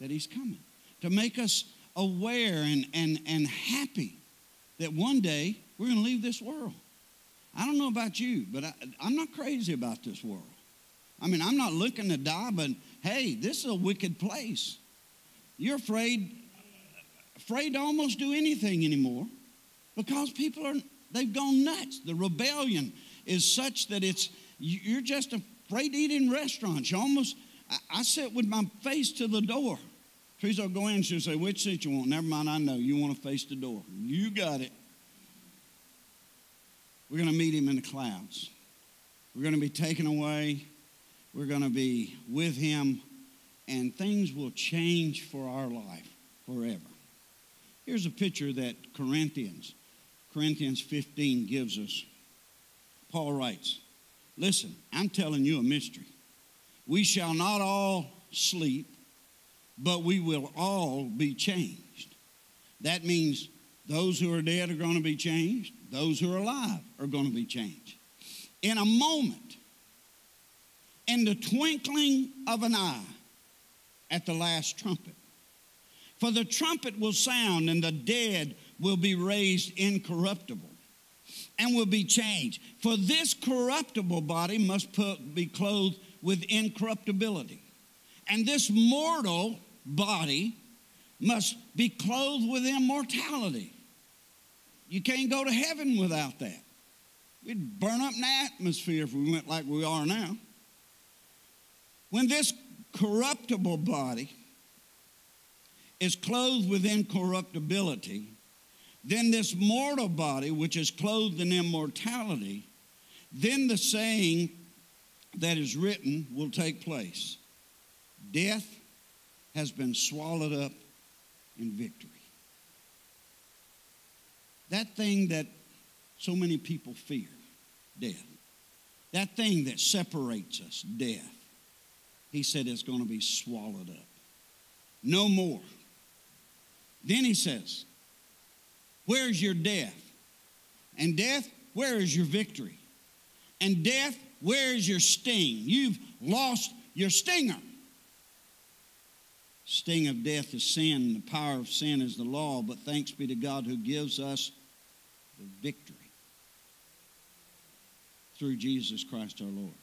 that he's coming, to make us aware and, and, and happy that one day we're going to leave this world. I don't know about you, but I, I'm not crazy about this world. I mean, I'm not looking to die, but hey, this is a wicked place. You're afraid, afraid to almost do anything anymore because people are, they've gone nuts. The rebellion is such that it's, you're just afraid to eat in restaurants. You almost, I, I sit with my face to the door. Teresa will go in she'll say, Which seat you want? Never mind, I know. You want to face the door. You got it. We're going to meet him in the clouds. We're going to be taken away. We're going to be with him, and things will change for our life forever. Here's a picture that Corinthians, Corinthians 15 gives us. Paul writes, Listen, I'm telling you a mystery. We shall not all sleep, but we will all be changed. That means those who are dead are going to be changed, those who are alive are going to be changed. In a moment, in the twinkling of an eye, at the last trumpet. For the trumpet will sound, and the dead will be raised incorruptible and will be changed. For this corruptible body must put, be clothed with incorruptibility, and this mortal body must be clothed with immortality. You can't go to heaven without that. We'd burn up the atmosphere if we went like we are now. When this corruptible body is clothed with incorruptibility, then this mortal body, which is clothed in immortality, then the saying that is written will take place Death has been swallowed up in victory. That thing that so many people fear, death. That thing that separates us, death. He said it's going to be swallowed up. No more. Then he says, Where's your death? And death, where is your victory? And death, where is your sting? You've lost your stinger. Sting of death is sin, the power of sin is the law, but thanks be to God who gives us the victory through Jesus Christ our Lord.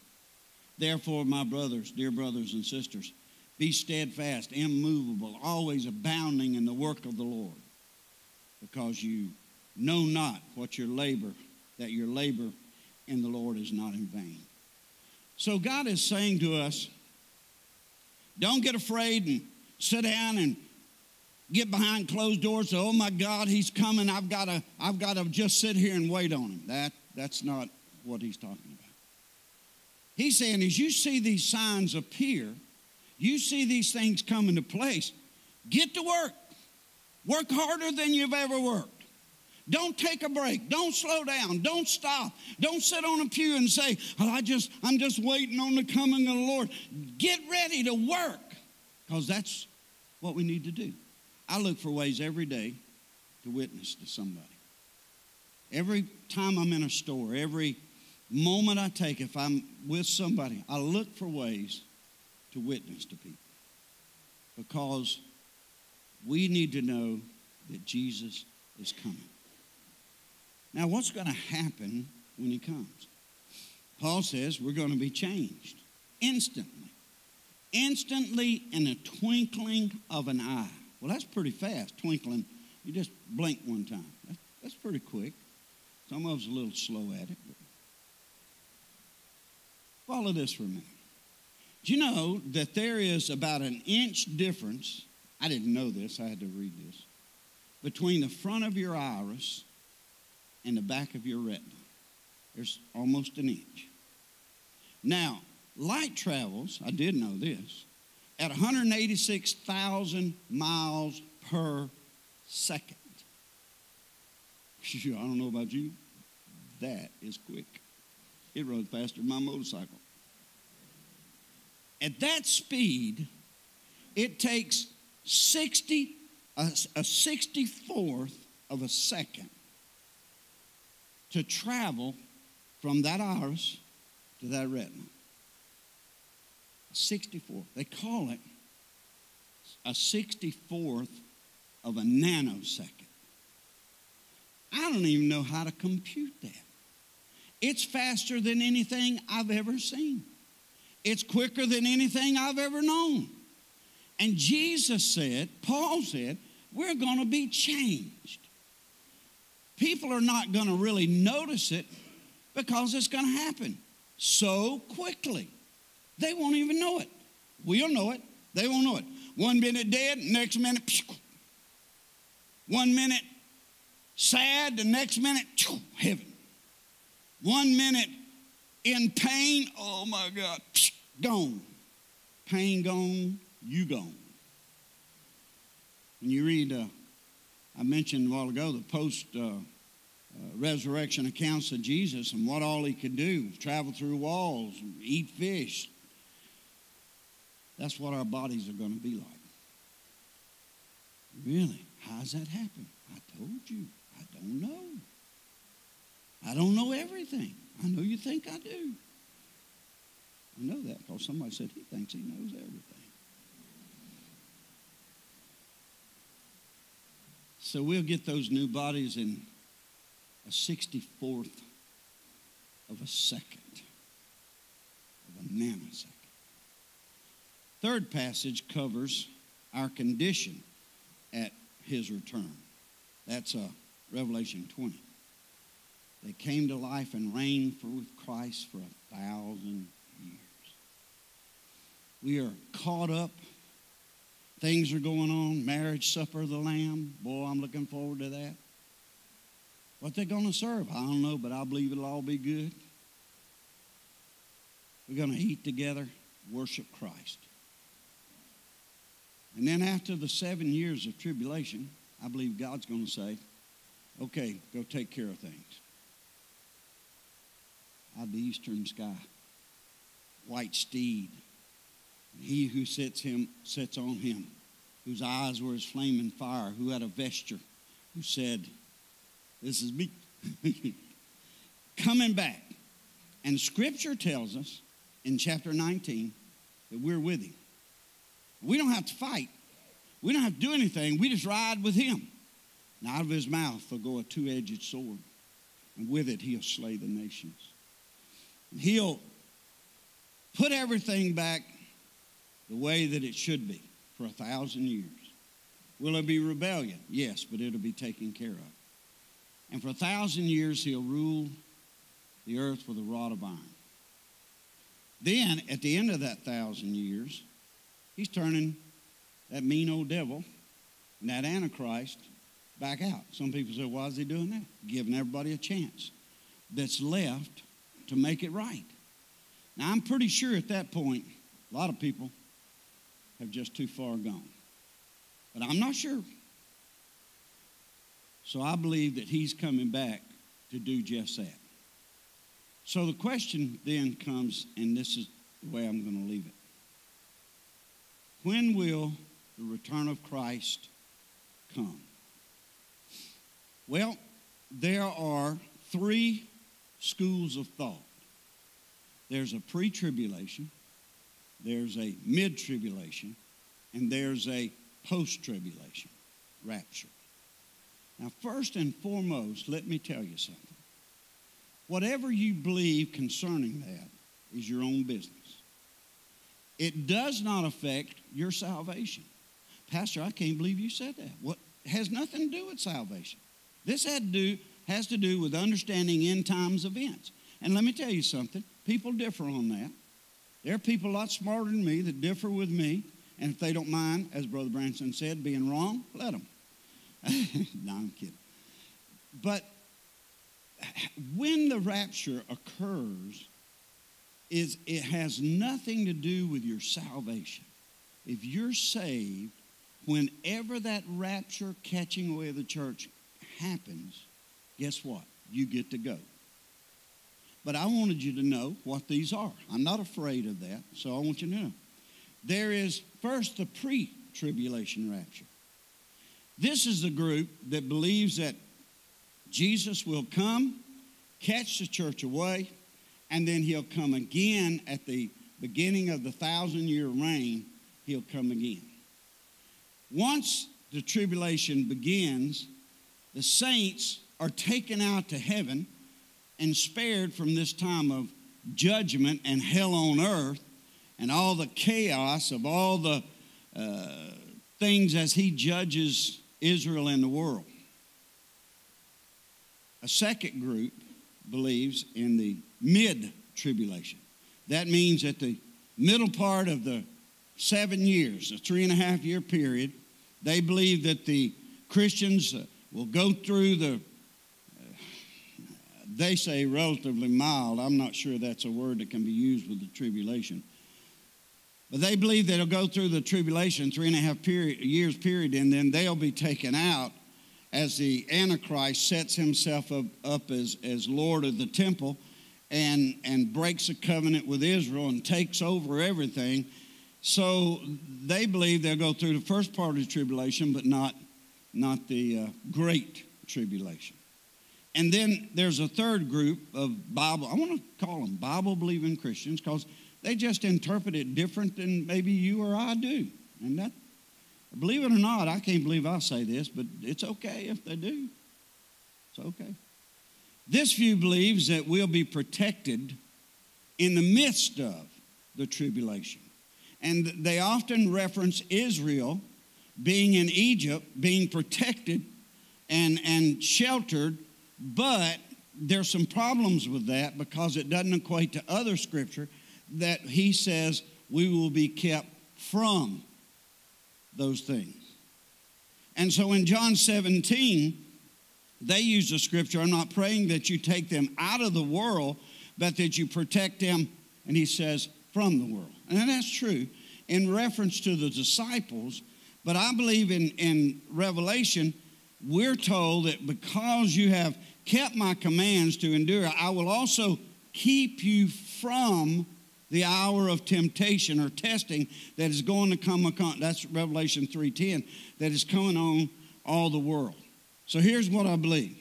Therefore, my brothers, dear brothers and sisters, be steadfast, immovable, always abounding in the work of the Lord, because you know not what your labor, that your labor in the Lord is not in vain. So God is saying to us, don't get afraid and sit down and get behind closed doors. Say, oh my God, he's coming. I've got to, I've got to just sit here and wait on him. That, that's not what he's talking about. He's saying, as you see these signs appear, you see these things come into place, get to work. Work harder than you've ever worked. Don't take a break. Don't slow down. Don't stop. Don't sit on a pew and say, oh, I just, I'm just waiting on the coming of the Lord. Get ready to work because that's what we need to do. I look for ways every day to witness to somebody. Every time I'm in a store, every moment I take, if I'm with somebody, I look for ways to witness to people because we need to know that Jesus is coming. Now, what's going to happen when he comes? Paul says we're going to be changed instantly. Instantly in a twinkling of an eye. Well, that's pretty fast, twinkling. You just blink one time. That's, pretty quick. Some of us a little slow at it. But follow this for a minute. Do you know that there is about an inch difference? I didn't know this, I had to read this. Between the front of your iris and the back of your retina. There's almost an inch. Now, light travels, I did know this, at 186,000 miles per second. [LAUGHS] I don't know about you. That is quick. It runs faster than my motorcycle. At that speed, it takes 60, a, a 64th of a second to travel from that iris to that retina. 64. They call it a 64th of a nanosecond. I don't even know how to compute that. It's faster than anything I've ever seen. It's quicker than anything I've ever known. And Jesus said, Paul said, we're going to be changed. People are not going to really notice it because it's going to happen so quickly. They won't even know it. We'll know it. They won't know it. One minute dead, next minute, one minute sad, the next minute, heaven. One minute in pain, oh my God, gone. Pain gone, you gone. When you read, uh, I mentioned a while ago, the post uh, uh, resurrection accounts of Jesus and what all he could do travel through walls, eat fish. That's what our bodies are going to be like. Really? How's that happen? I told you. I don't know. I don't know everything. I know you think I do. I know that because somebody said he thinks he knows everything. So we'll get those new bodies in a 64th of a second, of a nanosecond. Third passage covers our condition at his return. That's uh, Revelation 20. They came to life and reigned for, with Christ for a thousand years. We are caught up. Things are going on. Marriage supper of the Lamb. Boy, I'm looking forward to that. What they're going to serve? I don't know, but I believe it'll all be good. We're going to eat together, worship Christ. And then after the seven years of tribulation, I believe God's going to say, okay, go take care of things. Out of the eastern sky, white steed, he who sits him sits on him, whose eyes were as flaming fire, who had a vesture, who said, This is me. [LAUGHS] Coming back. And scripture tells us in chapter 19 that we're with him. We don't have to fight. We don't have to do anything. We just ride with him. And out of his mouth will go a two edged sword, and with it he'll slay the nations. He'll put everything back the way that it should be for a thousand years. Will it be rebellion? Yes, but it'll be taken care of. And for a thousand years, he'll rule the earth with a rod of iron. Then, at the end of that thousand years, he's turning that mean old devil and that Antichrist back out. Some people say, why is he doing that? Giving everybody a chance that's left to make it right. Now, I'm pretty sure at that point, a lot of people have just too far gone. But I'm not sure. So I believe that he's coming back to do just that. So the question then comes, and this is the way I'm going to leave it. When will the return of Christ come? Well, there are three schools of thought there's a pre tribulation, there's a mid tribulation, and there's a post tribulation rapture. Now, first and foremost, let me tell you something. Whatever you believe concerning that is your own business. It does not affect your salvation. Pastor, I can't believe you said that. What has nothing to do with salvation. This had to do, has to do with understanding end times events. And let me tell you something. People differ on that. There are people a lot smarter than me that differ with me. And if they don't mind, as Brother Branson said, being wrong, let them. [LAUGHS] no, I'm kidding. But when the rapture occurs, is it has nothing to do with your salvation. if you're saved, whenever that rapture catching away of the church happens, guess what? You get to go. But I wanted you to know what these are. I'm not afraid of that, so I want you to know. There is first the pre tribulation rapture. This is the group that believes that Jesus will come, catch the church away, and then he'll come again at the beginning of the thousand year reign. He'll come again. Once the tribulation begins, the saints are taken out to heaven and spared from this time of judgment and hell on earth and all the chaos of all the uh, things as he judges Israel and the world. A second group believes in the mid tribulation. That means at the middle part of the seven years, a three and a half year period, they believe that the Christians uh, will go through the, they say relatively mild. I'm not sure that's a word that can be used with the tribulation. But they believe they'll go through the tribulation, three and a half period, years period, and then they'll be taken out as the Antichrist sets himself up, up as, as Lord of the temple and, and breaks a covenant with Israel and takes over everything. So they believe they'll go through the first part of the tribulation, but not, not the uh, great tribulation. And then there's a third group of Bible, I want to call them Bible believing Christians because they just interpret it different than maybe you or I do. And that, believe it or not, I can't believe I say this, but it's okay if they do. It's okay. This view believes that we'll be protected in the midst of the tribulation. And they often reference Israel being in Egypt, being protected and, and sheltered, but there's some problems with that because it doesn't equate to other scripture that he says we will be kept from those things. And so in John 17, they use the scripture I'm not praying that you take them out of the world, but that you protect them, and he says, from the world. And that's true in reference to the disciples, but I believe in, in Revelation, we're told that because you have kept my commands to endure, I will also keep you from the hour of temptation or testing that is going to come upon that's revelation 3.10 that is coming on all the world. So here's what i believe.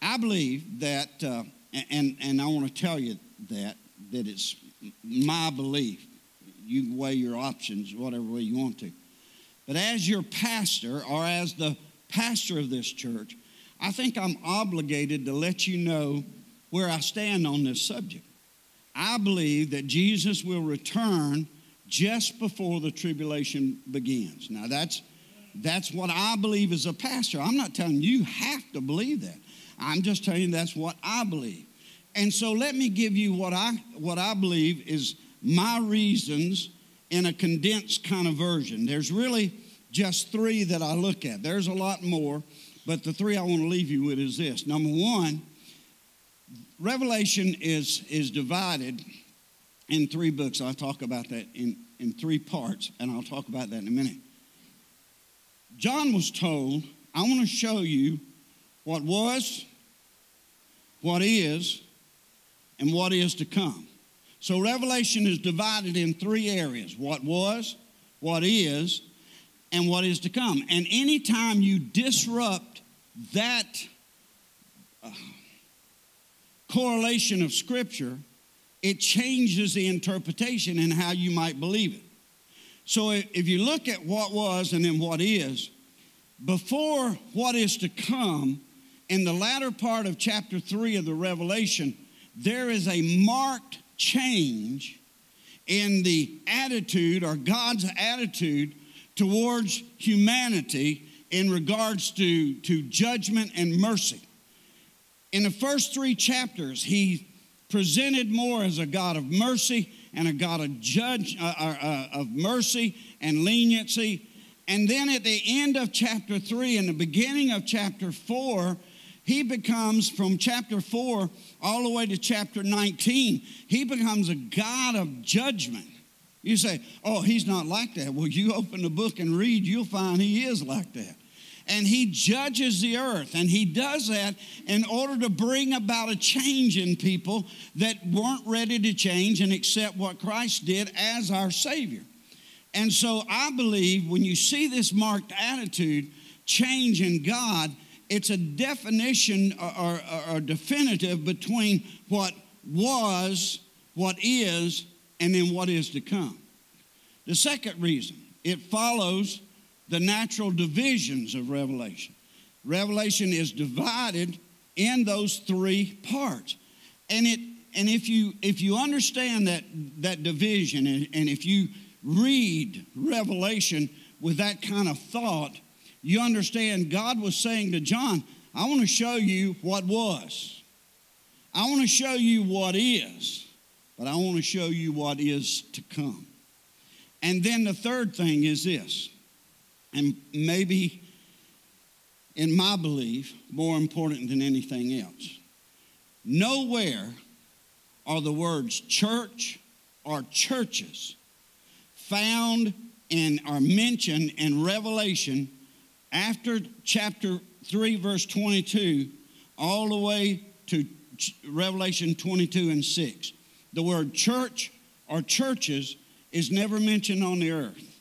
I believe that uh, and, and i want to tell you that that it's my belief. You weigh your options whatever way you want to. But as your pastor or as the pastor of this church i think i'm obligated to let you know where i stand on this subject I believe that Jesus will return just before the tribulation begins. Now, that's, that's what I believe as a pastor. I'm not telling you have to believe that. I'm just telling you that's what I believe. And so let me give you what I, what I believe is my reasons in a condensed kind of version. There's really just three that I look at. There's a lot more, but the three I want to leave you with is this. Number one, Revelation is, is divided in three books. I'll talk about that in, in three parts, and I'll talk about that in a minute. John was told, I want to show you what was, what is, and what is to come. So Revelation is divided in three areas what was, what is, and what is to come. And anytime you disrupt that uh, correlation of Scripture, it changes the interpretation and how you might believe it. So if you look at what was and then what is, before what is to come, in the latter part of chapter 3 of the Revelation, there is a marked change in the attitude or God's attitude towards humanity in regards to, to judgment and mercy. In the first three chapters, he presented more as a God of mercy and a God of judge uh, uh, uh, of mercy and leniency. And then at the end of chapter three and the beginning of chapter four, he becomes from chapter 4 all the way to chapter 19 he becomes a god of judgment You say, oh, he's not like that. Well, you open the book and read, you'll find he is like that. And he judges the earth, and he does that in order to bring about a change in people that weren't ready to change and accept what Christ did as our Savior. And so I believe when you see this marked attitude change in God, it's a definition or, or, or definitive between what was, what is, and then what is to come. The second reason, it follows the natural divisions of Revelation. Revelation is divided in those three parts. And it and if you if you understand that that division and, and if you read Revelation with that kind of thought, you understand God was saying to John, I want to show you what was. I want to show you what is, but I want to show you what is to come. And then the third thing is this, and maybe in my belief, more important than anything else. Nowhere are the words church or churches found and are mentioned in Revelation after chapter 3, verse 22, all the way to Revelation 22 and 6. The word church or churches is never mentioned on the earth.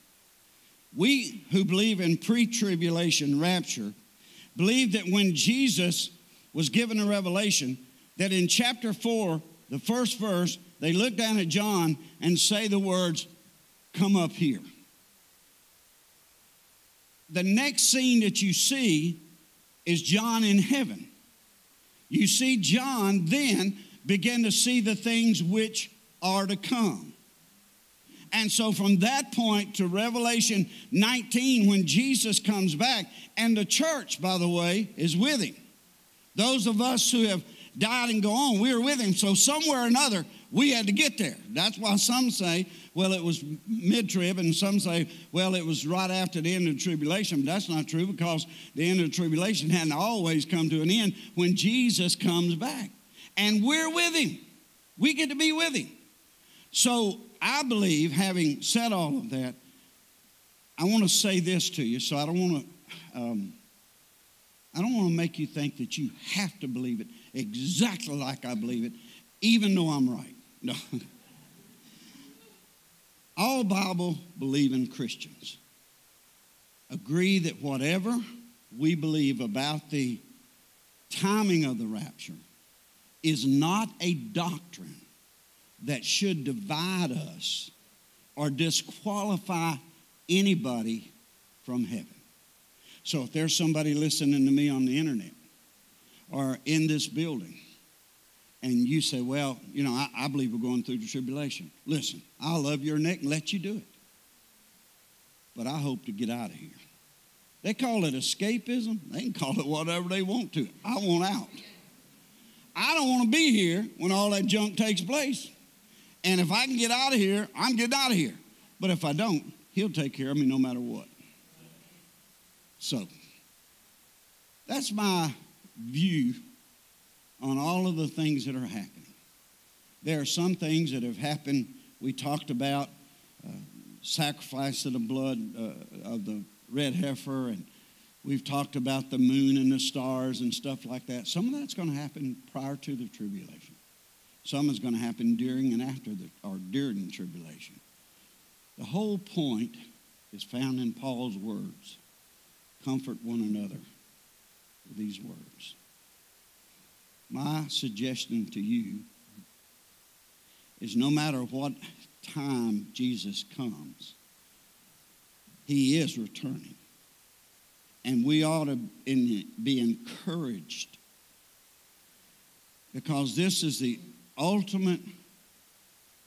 We who believe in pre tribulation rapture believe that when Jesus was given a revelation, that in chapter 4, the first verse, they look down at John and say the words, Come up here. The next scene that you see is John in heaven. You see John then begin to see the things which are to come. And so from that point to Revelation 19, when Jesus comes back, and the church, by the way, is with him. Those of us who have died and go on, we are with him. So somewhere or another, we had to get there. That's why some say, well, it was mid trib, and some say, well, it was right after the end of the tribulation. But that's not true because the end of the tribulation hadn't always come to an end when Jesus comes back. And we're with him. We get to be with him. So I believe, having said all of that, I want to say this to you. So I don't want to, um, I don't want to make you think that you have to believe it exactly like I believe it, even though I'm right. No. [LAUGHS] all Bible believing Christians agree that whatever we believe about the timing of the rapture is not a doctrine that should divide us or disqualify anybody from heaven. So if there's somebody listening to me on the internet or in this building, and you say, Well, you know, I, I believe we're going through the tribulation. Listen, I'll love your neck and let you do it. But I hope to get out of here. They call it escapism. They can call it whatever they want to. I want out. I don't want to be here when all that junk takes place. And if I can get out of here, I'm getting out of here. But if I don't, he'll take care of me no matter what. So, that's my view on all of the things that are happening. There are some things that have happened. We talked about uh, sacrifice of the blood uh, of the red heifer, and we've talked about the moon and the stars and stuff like that. Some of that's going to happen prior to the tribulation. Some is going to happen during and after the, or during tribulation. The whole point is found in Paul's words. Comfort one another with these words. My suggestion to you is no matter what time Jesus comes, he is returning. And we ought to be encouraged because this is the ultimate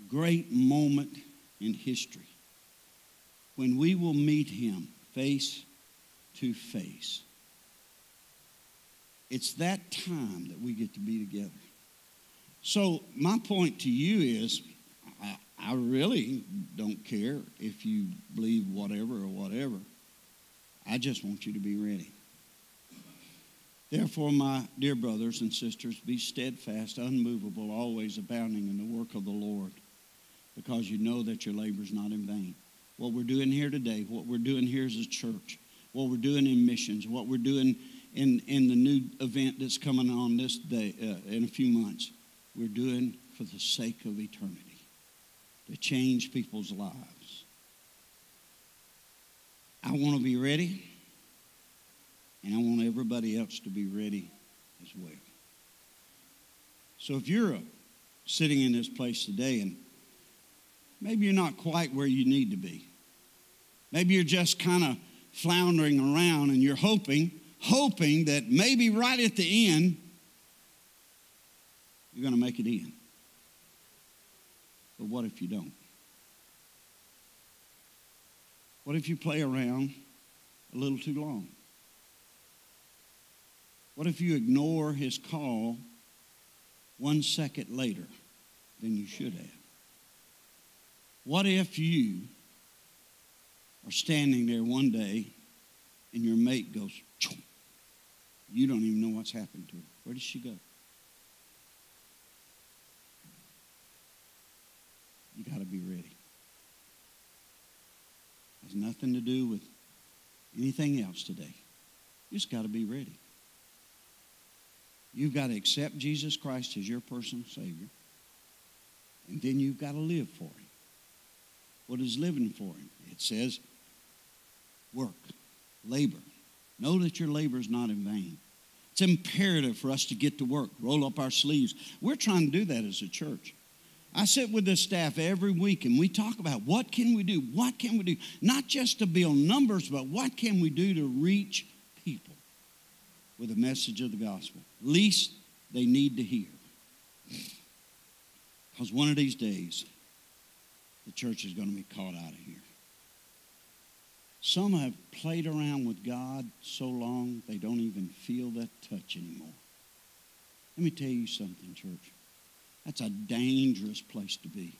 great moment in history when we will meet him face to face. It's that time that we get to be together. So, my point to you is I, I really don't care if you believe whatever or whatever. I just want you to be ready. Therefore, my dear brothers and sisters, be steadfast, unmovable, always abounding in the work of the Lord, because you know that your labor is not in vain. What we're doing here today, what we're doing here as a church, what we're doing in missions, what we're doing in, in the new event that's coming on this day uh, in a few months, we're doing for the sake of eternity to change people's lives. I want to be ready, and I want everybody else to be ready as well. So if you're uh, sitting in this place today and maybe you're not quite where you need to be, maybe you're just kind of floundering around and you're hoping, hoping that maybe right at the end, you're going to make it in. But what if you don't? What if you play around a little too long? What if you ignore his call one second later than you should have? What if you are standing there one day and your mate goes, you don't even know what's happened to her? Where did she go? You got to be ready. It Has nothing to do with anything else today. You just got to be ready. You've got to accept Jesus Christ as your personal Savior. And then you've got to live for Him. What is living for Him? It says work, labor. Know that your labor is not in vain. It's imperative for us to get to work, roll up our sleeves. We're trying to do that as a church. I sit with the staff every week and we talk about what can we do? What can we do? Not just to build numbers, but what can we do to reach people with the message of the gospel? Least they need to hear. Because one of these days, the church is going to be caught out of here. Some have played around with God so long they don't even feel that touch anymore. Let me tell you something, church. That's a dangerous place to be.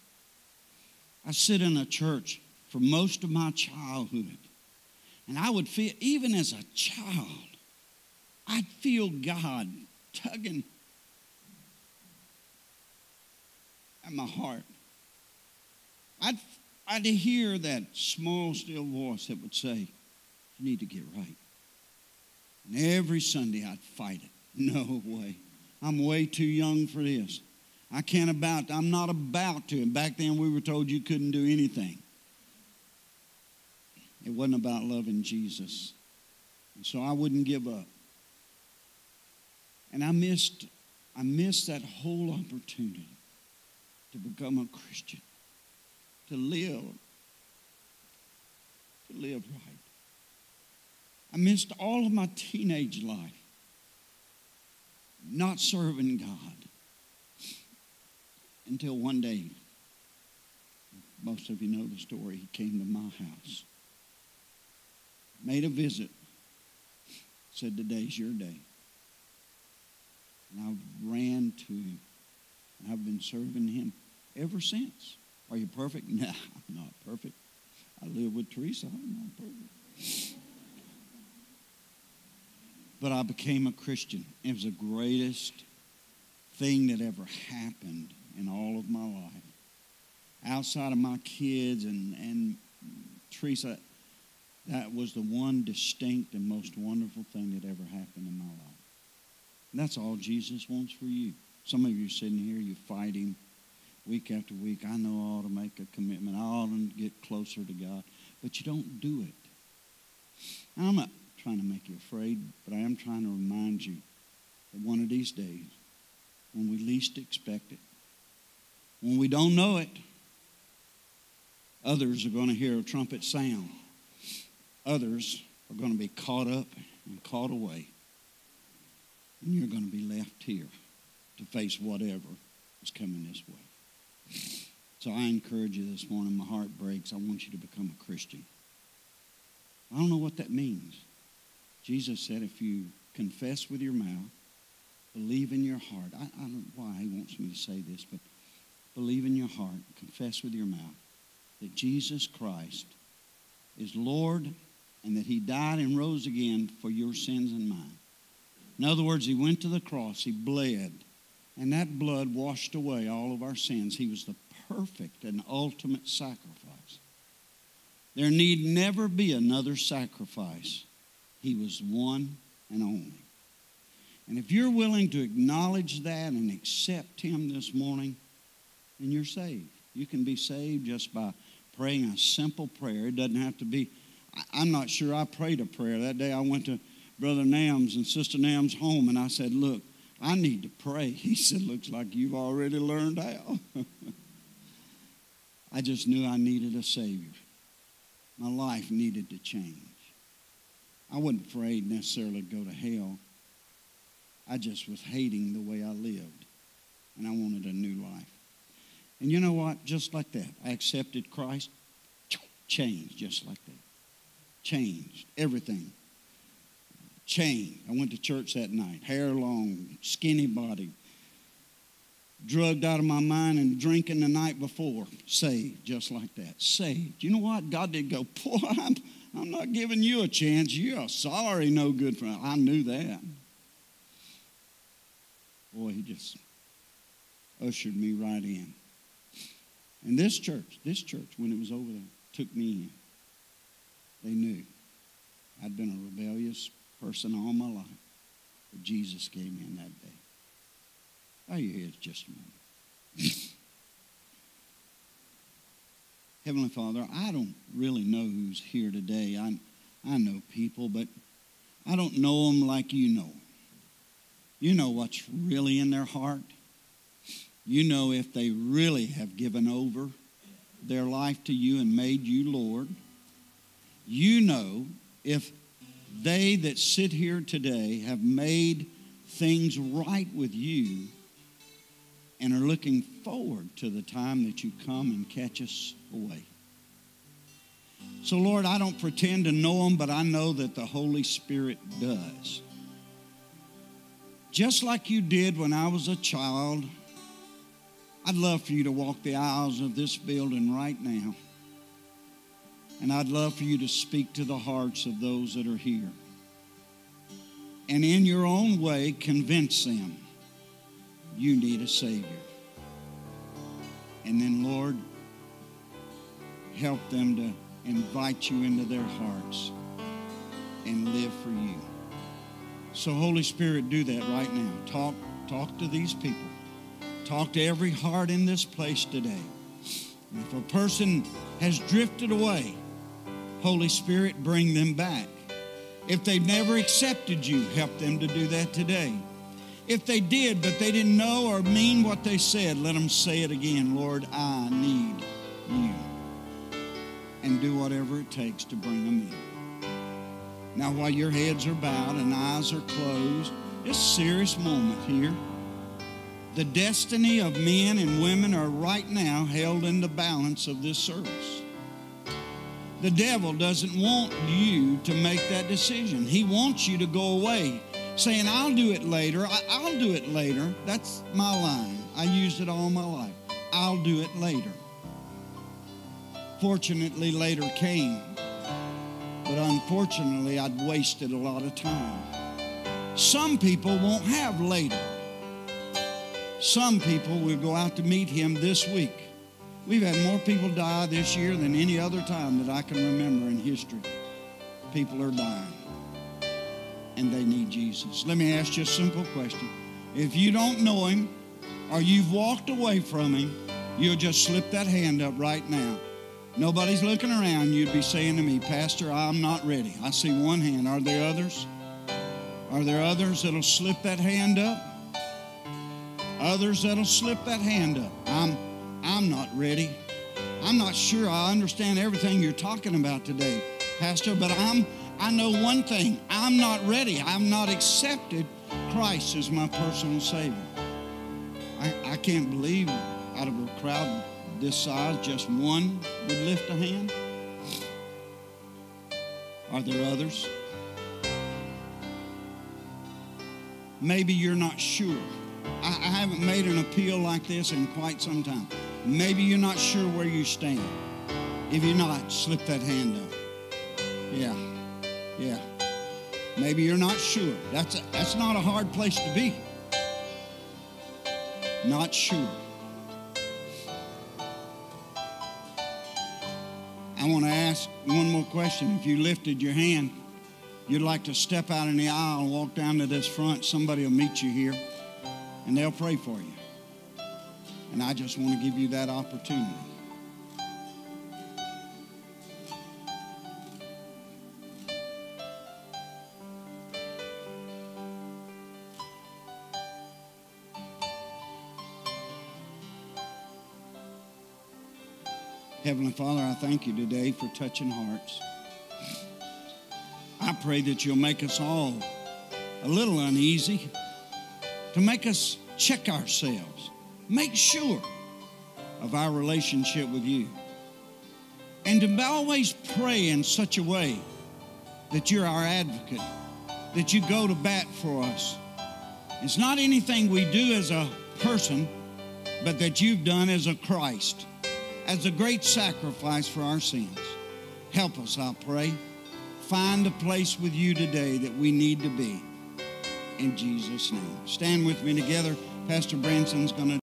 I sit in a church for most of my childhood, and I would feel, even as a child, I'd feel God tugging at my heart. I'd, I'd hear that small, still voice that would say, You need to get right. And every Sunday I'd fight it. [LAUGHS] No way. I'm way too young for this. I can't about, I'm not about to. And back then we were told you couldn't do anything. It wasn't about loving Jesus. And so I wouldn't give up. And I missed, I missed that whole opportunity to become a Christian, to live, to live right. I missed all of my teenage life not serving God until one day, most of you know the story, he came to my house, made a visit, said, Today's your day. And I ran to him. And I've been serving him ever since. Are you perfect? [LAUGHS] No, I'm not perfect. I live with Teresa. I'm not perfect. But I became a Christian. It was the greatest thing that ever happened in all of my life. Outside of my kids and, and Teresa, that was the one distinct and most wonderful thing that ever happened in my life. That's all Jesus wants for you. Some of you sitting here, you fight him week after week. I know I ought to make a commitment. I ought to get closer to God. But you don't do it. I'm not trying to make you afraid, but I am trying to remind you that one of these days, when we least expect it, when we don't know it, others are going to hear a trumpet sound. Others are going to be caught up and caught away. And you're going to be left here to face whatever is coming this way. So I encourage you this morning. My heart breaks. I want you to become a Christian. I don't know what that means. Jesus said if you confess with your mouth, believe in your heart. I, I don't know why he wants me to say this, but believe in your heart, confess with your mouth that Jesus Christ is Lord and that he died and rose again for your sins and mine. In other words, he went to the cross, he bled, and that blood washed away all of our sins. He was the perfect and ultimate sacrifice. There need never be another sacrifice. He was one and only. And if you're willing to acknowledge that and accept Him this morning, then you're saved. You can be saved just by praying a simple prayer. It doesn't have to be, I'm not sure I prayed a prayer. That day I went to Brother Nams and Sister Nams' home and I said, Look, I need to pray. [LAUGHS] He said, Looks like you've already learned how. [LAUGHS] I just knew I needed a Savior. My life needed to change. I wasn't afraid necessarily to go to hell. I just was hating the way I lived, and I wanted a new life. And you know what? Just like that, I accepted Christ, changed just like that. Changed everything. Changed. I went to church that night, hair long, skinny body, drugged out of my mind and drinking the night before. Saved just like that. Saved. You know what? God did go, [LAUGHS] boy, I'm, I'm not giving you a chance. You're sorry, no good friend. I knew that. Boy, he just ushered me right in. And this church, this church, when it was over there, took me in. They knew I'd been a rebellious person all my life. But Jesus came in that day. Bow your heads just a moment. [LAUGHS] Heavenly Father, I don't really know who's here today. I, I know people, but I don't know them like you know. You know what's really in their heart. You know if they really have given over their life to you and made you Lord. You know if they that sit here today have made things right with you and are looking forward to the time that you come and catch us away. So, Lord, I don't pretend to know them, but I know that the Holy Spirit does. Just like you did when I was a child, I'd love for you to walk the aisles of this building right now. And I'd love for you to speak to the hearts of those that are here. And in your own way, convince them you need a Savior. And then, Lord, help them to invite you into their hearts and live for you. So, Holy Spirit, do that right now. Talk, talk to these people. Talk to every heart in this place today. And if a person has drifted away, Holy Spirit, bring them back. If they've never accepted you, help them to do that today. If they did, but they didn't know or mean what they said, let them say it again Lord, I need you. And do whatever it takes to bring them in. Now, while your heads are bowed and eyes are closed, it's a serious moment here. The destiny of men and women are right now held in the balance of this service. The devil doesn't want you to make that decision. He wants you to go away saying, I'll do it later. I, will do it later. That's my line. I used it all my life. I'll do it later. Fortunately, later came. But unfortunately, I'd wasted a lot of time. Some people won't have later. Some people will go out to meet him this week. We've had more people die this year than any other time that I can remember in history. People are dying, and they need Jesus. Let me ask you a simple question. If you don't know him or you've walked away from him, you'll just slip that hand up right now. Nobody's looking around. You'd be saying to me, Pastor, I'm not ready. I see one hand. Are there others? Are there others that'll slip that hand up? Others that'll slip that hand up. I'm I'm not ready. I'm not sure I understand everything you're talking about today, Pastor, but I'm I know one thing. I'm not ready. I've not accepted Christ as my personal Savior. I, I can't believe out of a crowd this size, just one would lift a hand. Are there others? Maybe you're not sure. I, I haven't made an appeal like this in quite some time. Maybe you're not sure where you stand. If you're not, slip that hand up. Yeah, yeah. Maybe you're not sure. That's, a, that's not a hard place to be. Not sure. I want to ask one more question. If you lifted your hand, you'd like to step out in the aisle and walk down to this front, somebody will meet you here and they'll pray for you. And I just want to give you that opportunity. Heavenly Father, I thank you today for touching hearts. I pray that you'll make us all a little uneasy, to make us check ourselves, make sure of our relationship with you, and to always pray in such a way that you're our advocate, that you go to bat for us. It's not anything we do as a person, but that you've done as a Christ as a great sacrifice for our sins. Help us, I pray. Find a place with you today that we need to be. In Jesus' name. Stand with me together. Pastor Branson's going to.